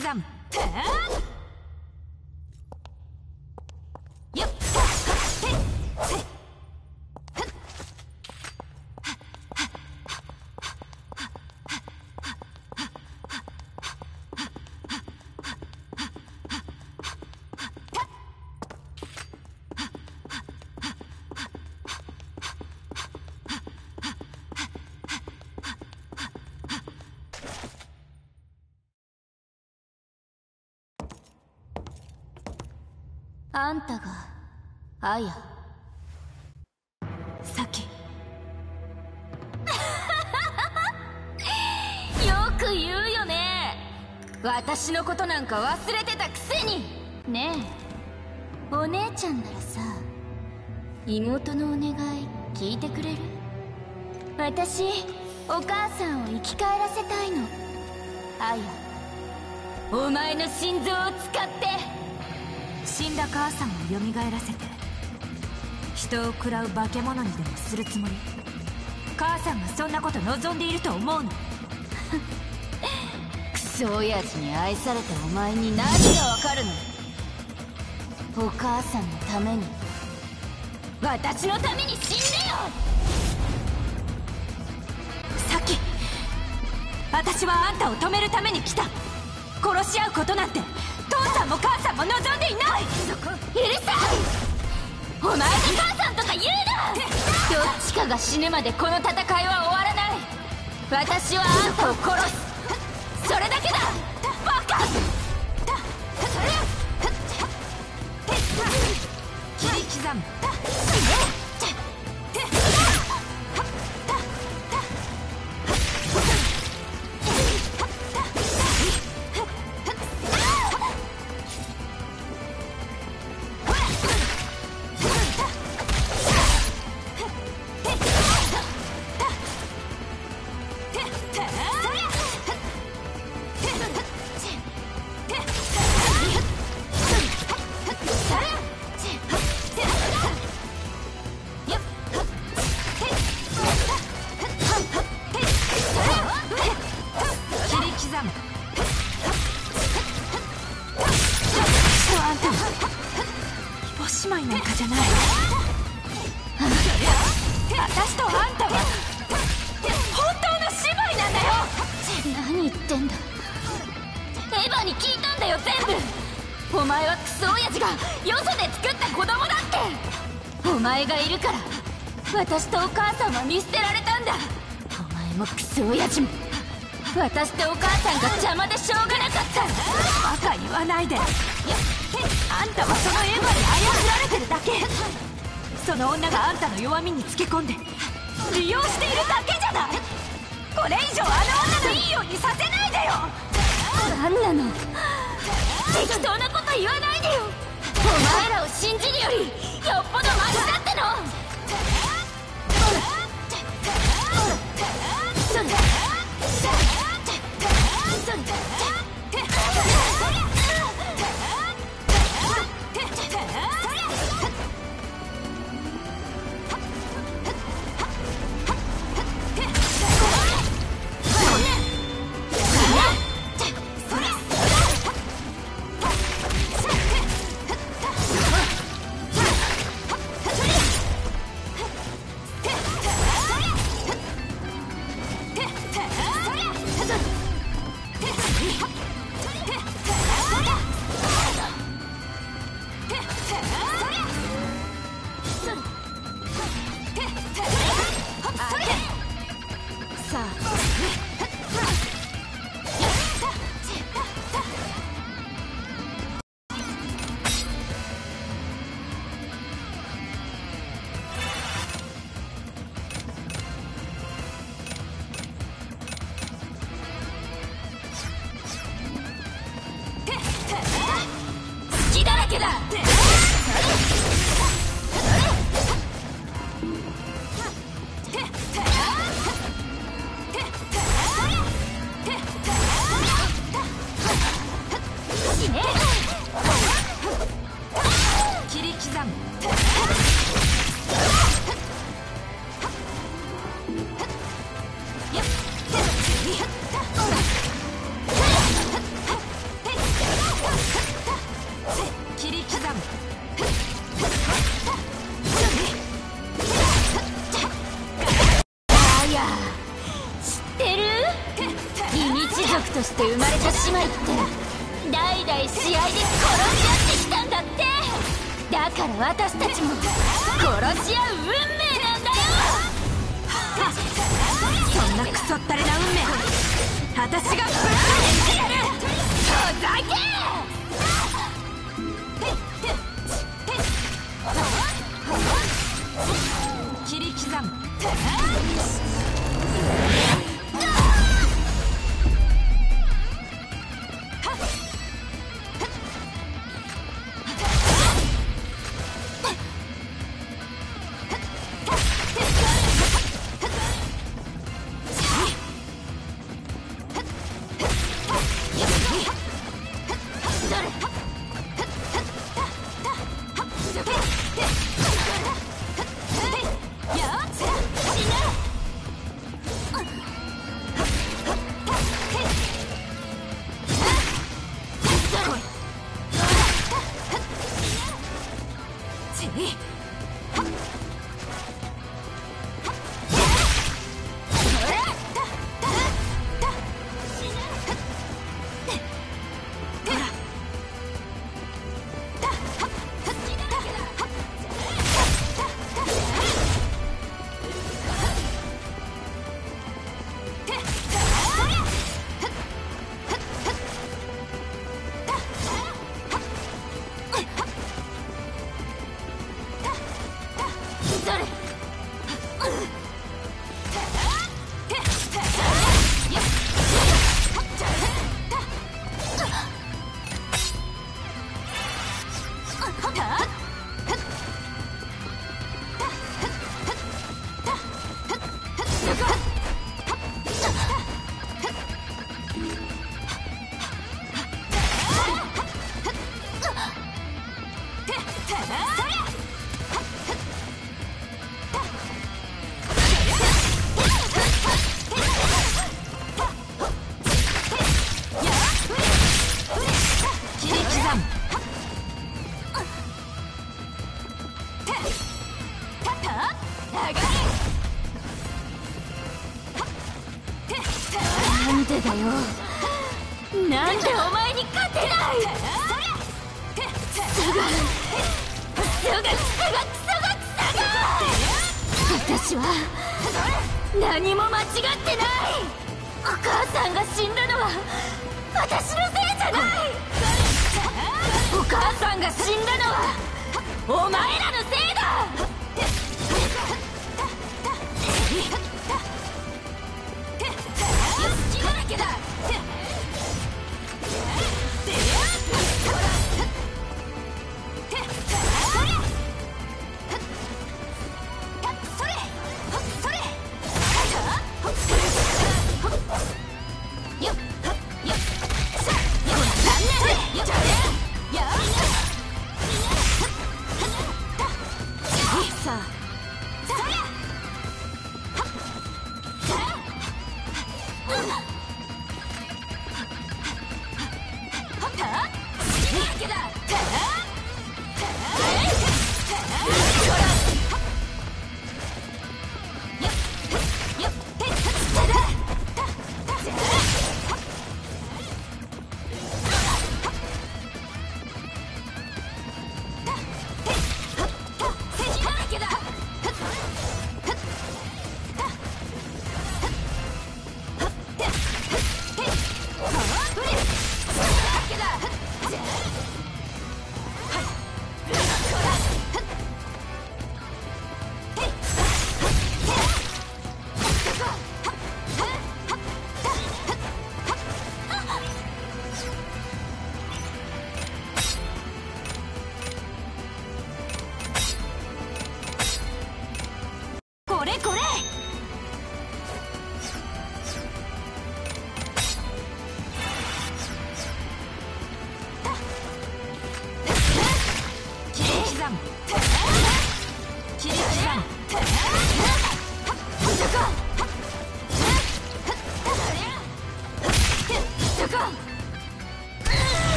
刻むんたがあや。さき よく言うよね。私のことなんか忘れてたくせに。ねえ。お姉ちゃんならさ妹のお願い聞いてくれる？私お母さんを生き返らせたいの。あや。お前の心臓を使って。死んだ母さんを蘇らせて人を食らう化け物にでもするつもり？母さんがそんなこと望んでいると思うの？クソ親父に愛されたお前に何がわかるの？お母さんのために。私のために死んでよ！さっき私はあんたを止めるために来た。殺し合うことなんて父さんも母さんも望んでいない。許せお前が母さんとか言うな。どっちかが死ぬまでこの戦いは終わらない。私はあんたを殺す。みにつけ込んで。さ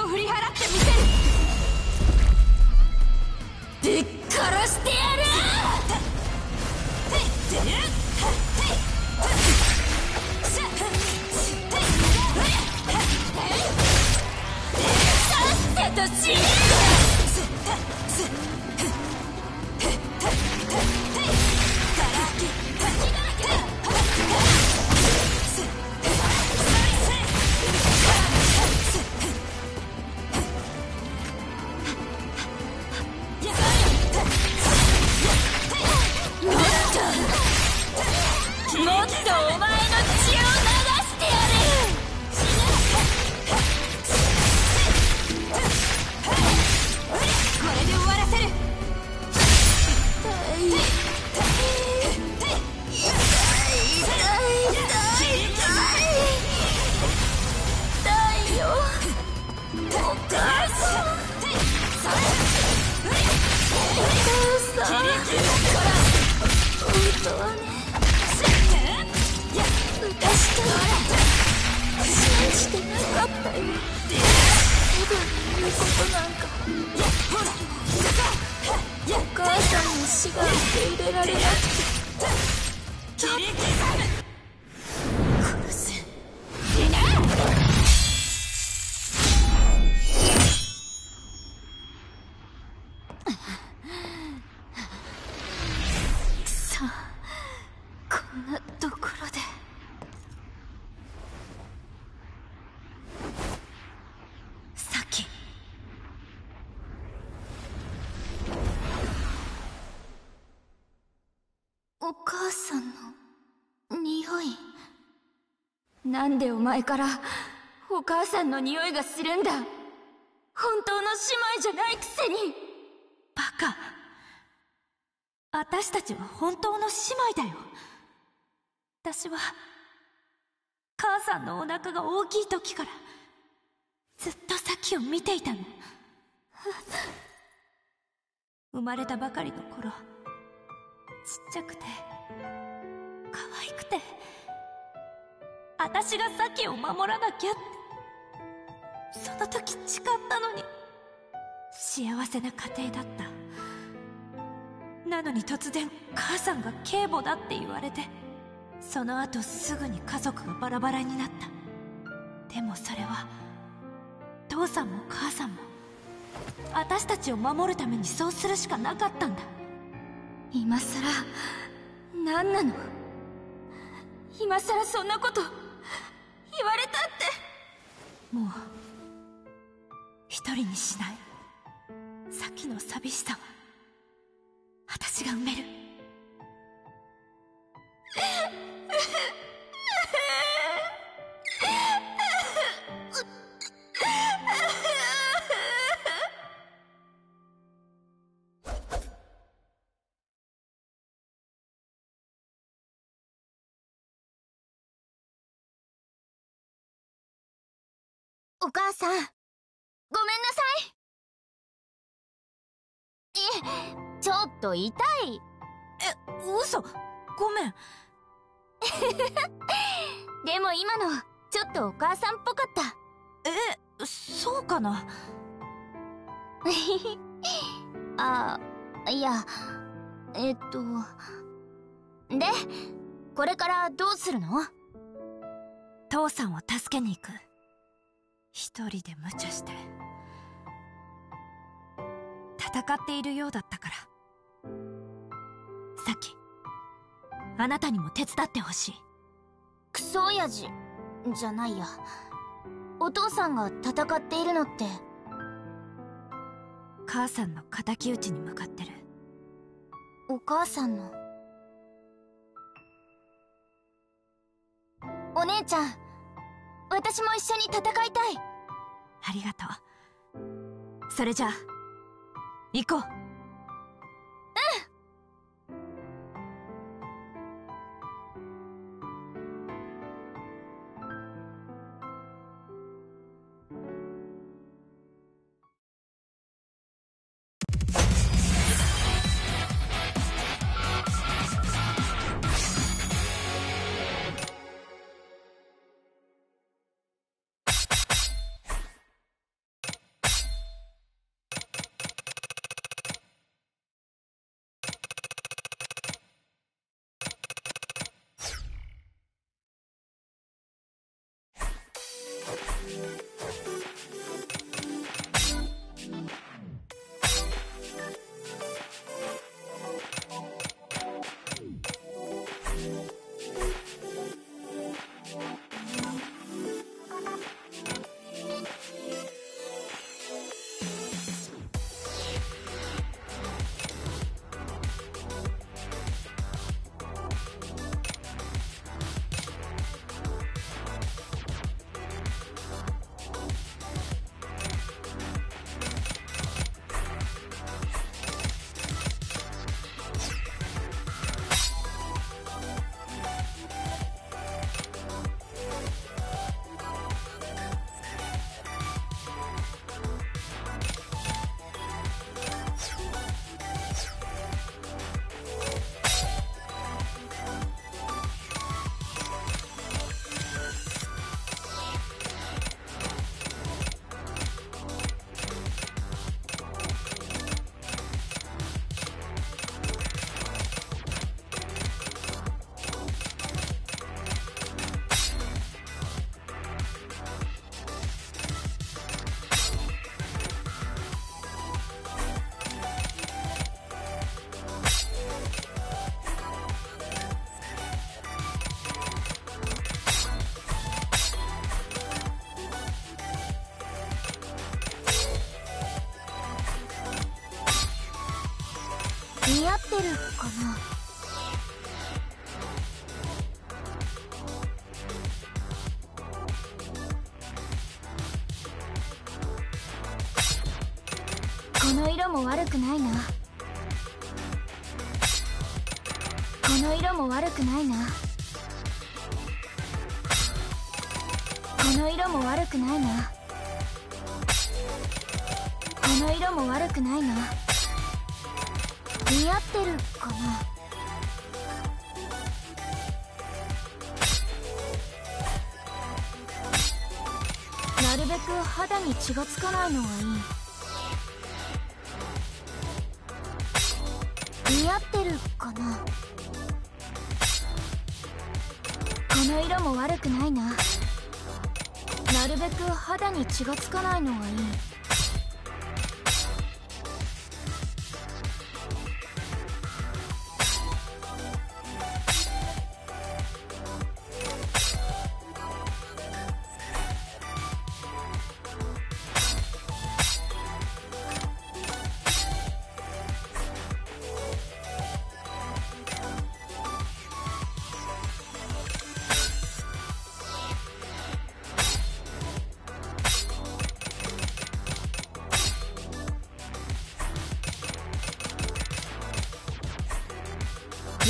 を振り前からお母さんの匂いがするんだ。私が先を守らなきゃって。その時誓ったのに。幸せな家庭だった。なのに突然母さんが警母だって言われてその後すぐに家族がバラバラになった。でもそれは父さんも母さんも私たちを守るためにそうするしかなかったんだ。今さら何なの？今さらそんなこと。言われたって。もう一人にしない。さっきの寂しさは私が埋める。お母さん。ごめんなさい。いちょっと痛い。え嘘。ごめん。でも今のちょっとお母さんっぽかった。えそうかな。あいやえっとでこれからどうするの？父さんを助けに行く一人で無茶して戦っているようだったからさっきあなたにも手伝ってほしい。クソ親父じゃないや。お父さんが戦っているのって。母さんの敵討ちに向かってる。お母さんの。お姉ちゃん私も一緒に戦いたい。ありがとう。それじゃあ行こう。悪くないな。この色も悪くないな。この色も悪くないな。似合ってるかな。なるべく肌に血がつかないのがいい肌に血がつかないの。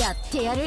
やってやる。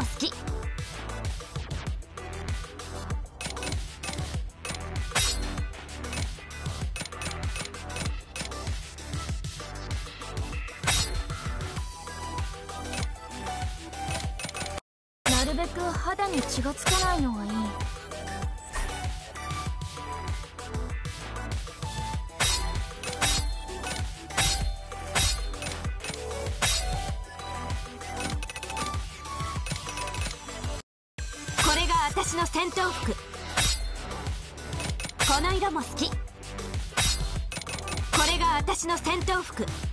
も好き。洋服。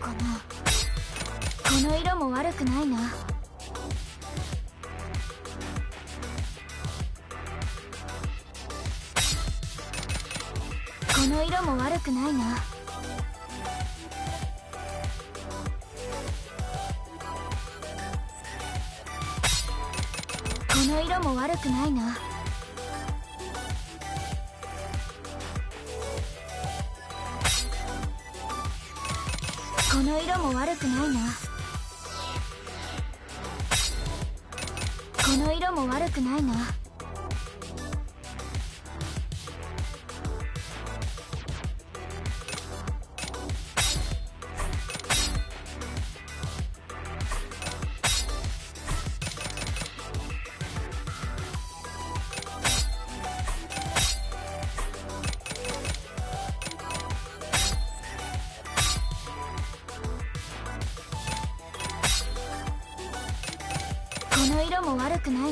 このこの色も悪くないな。この色も悪くないな。この色も悪くないな。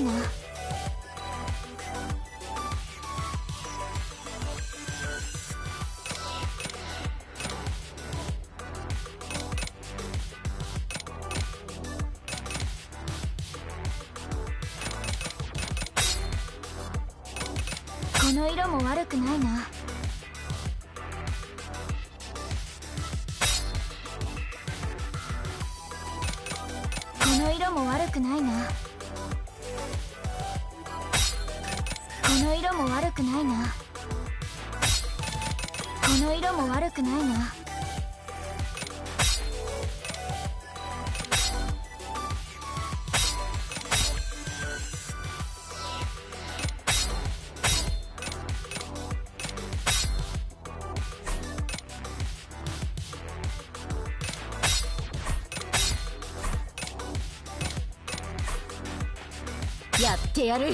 いなてやる。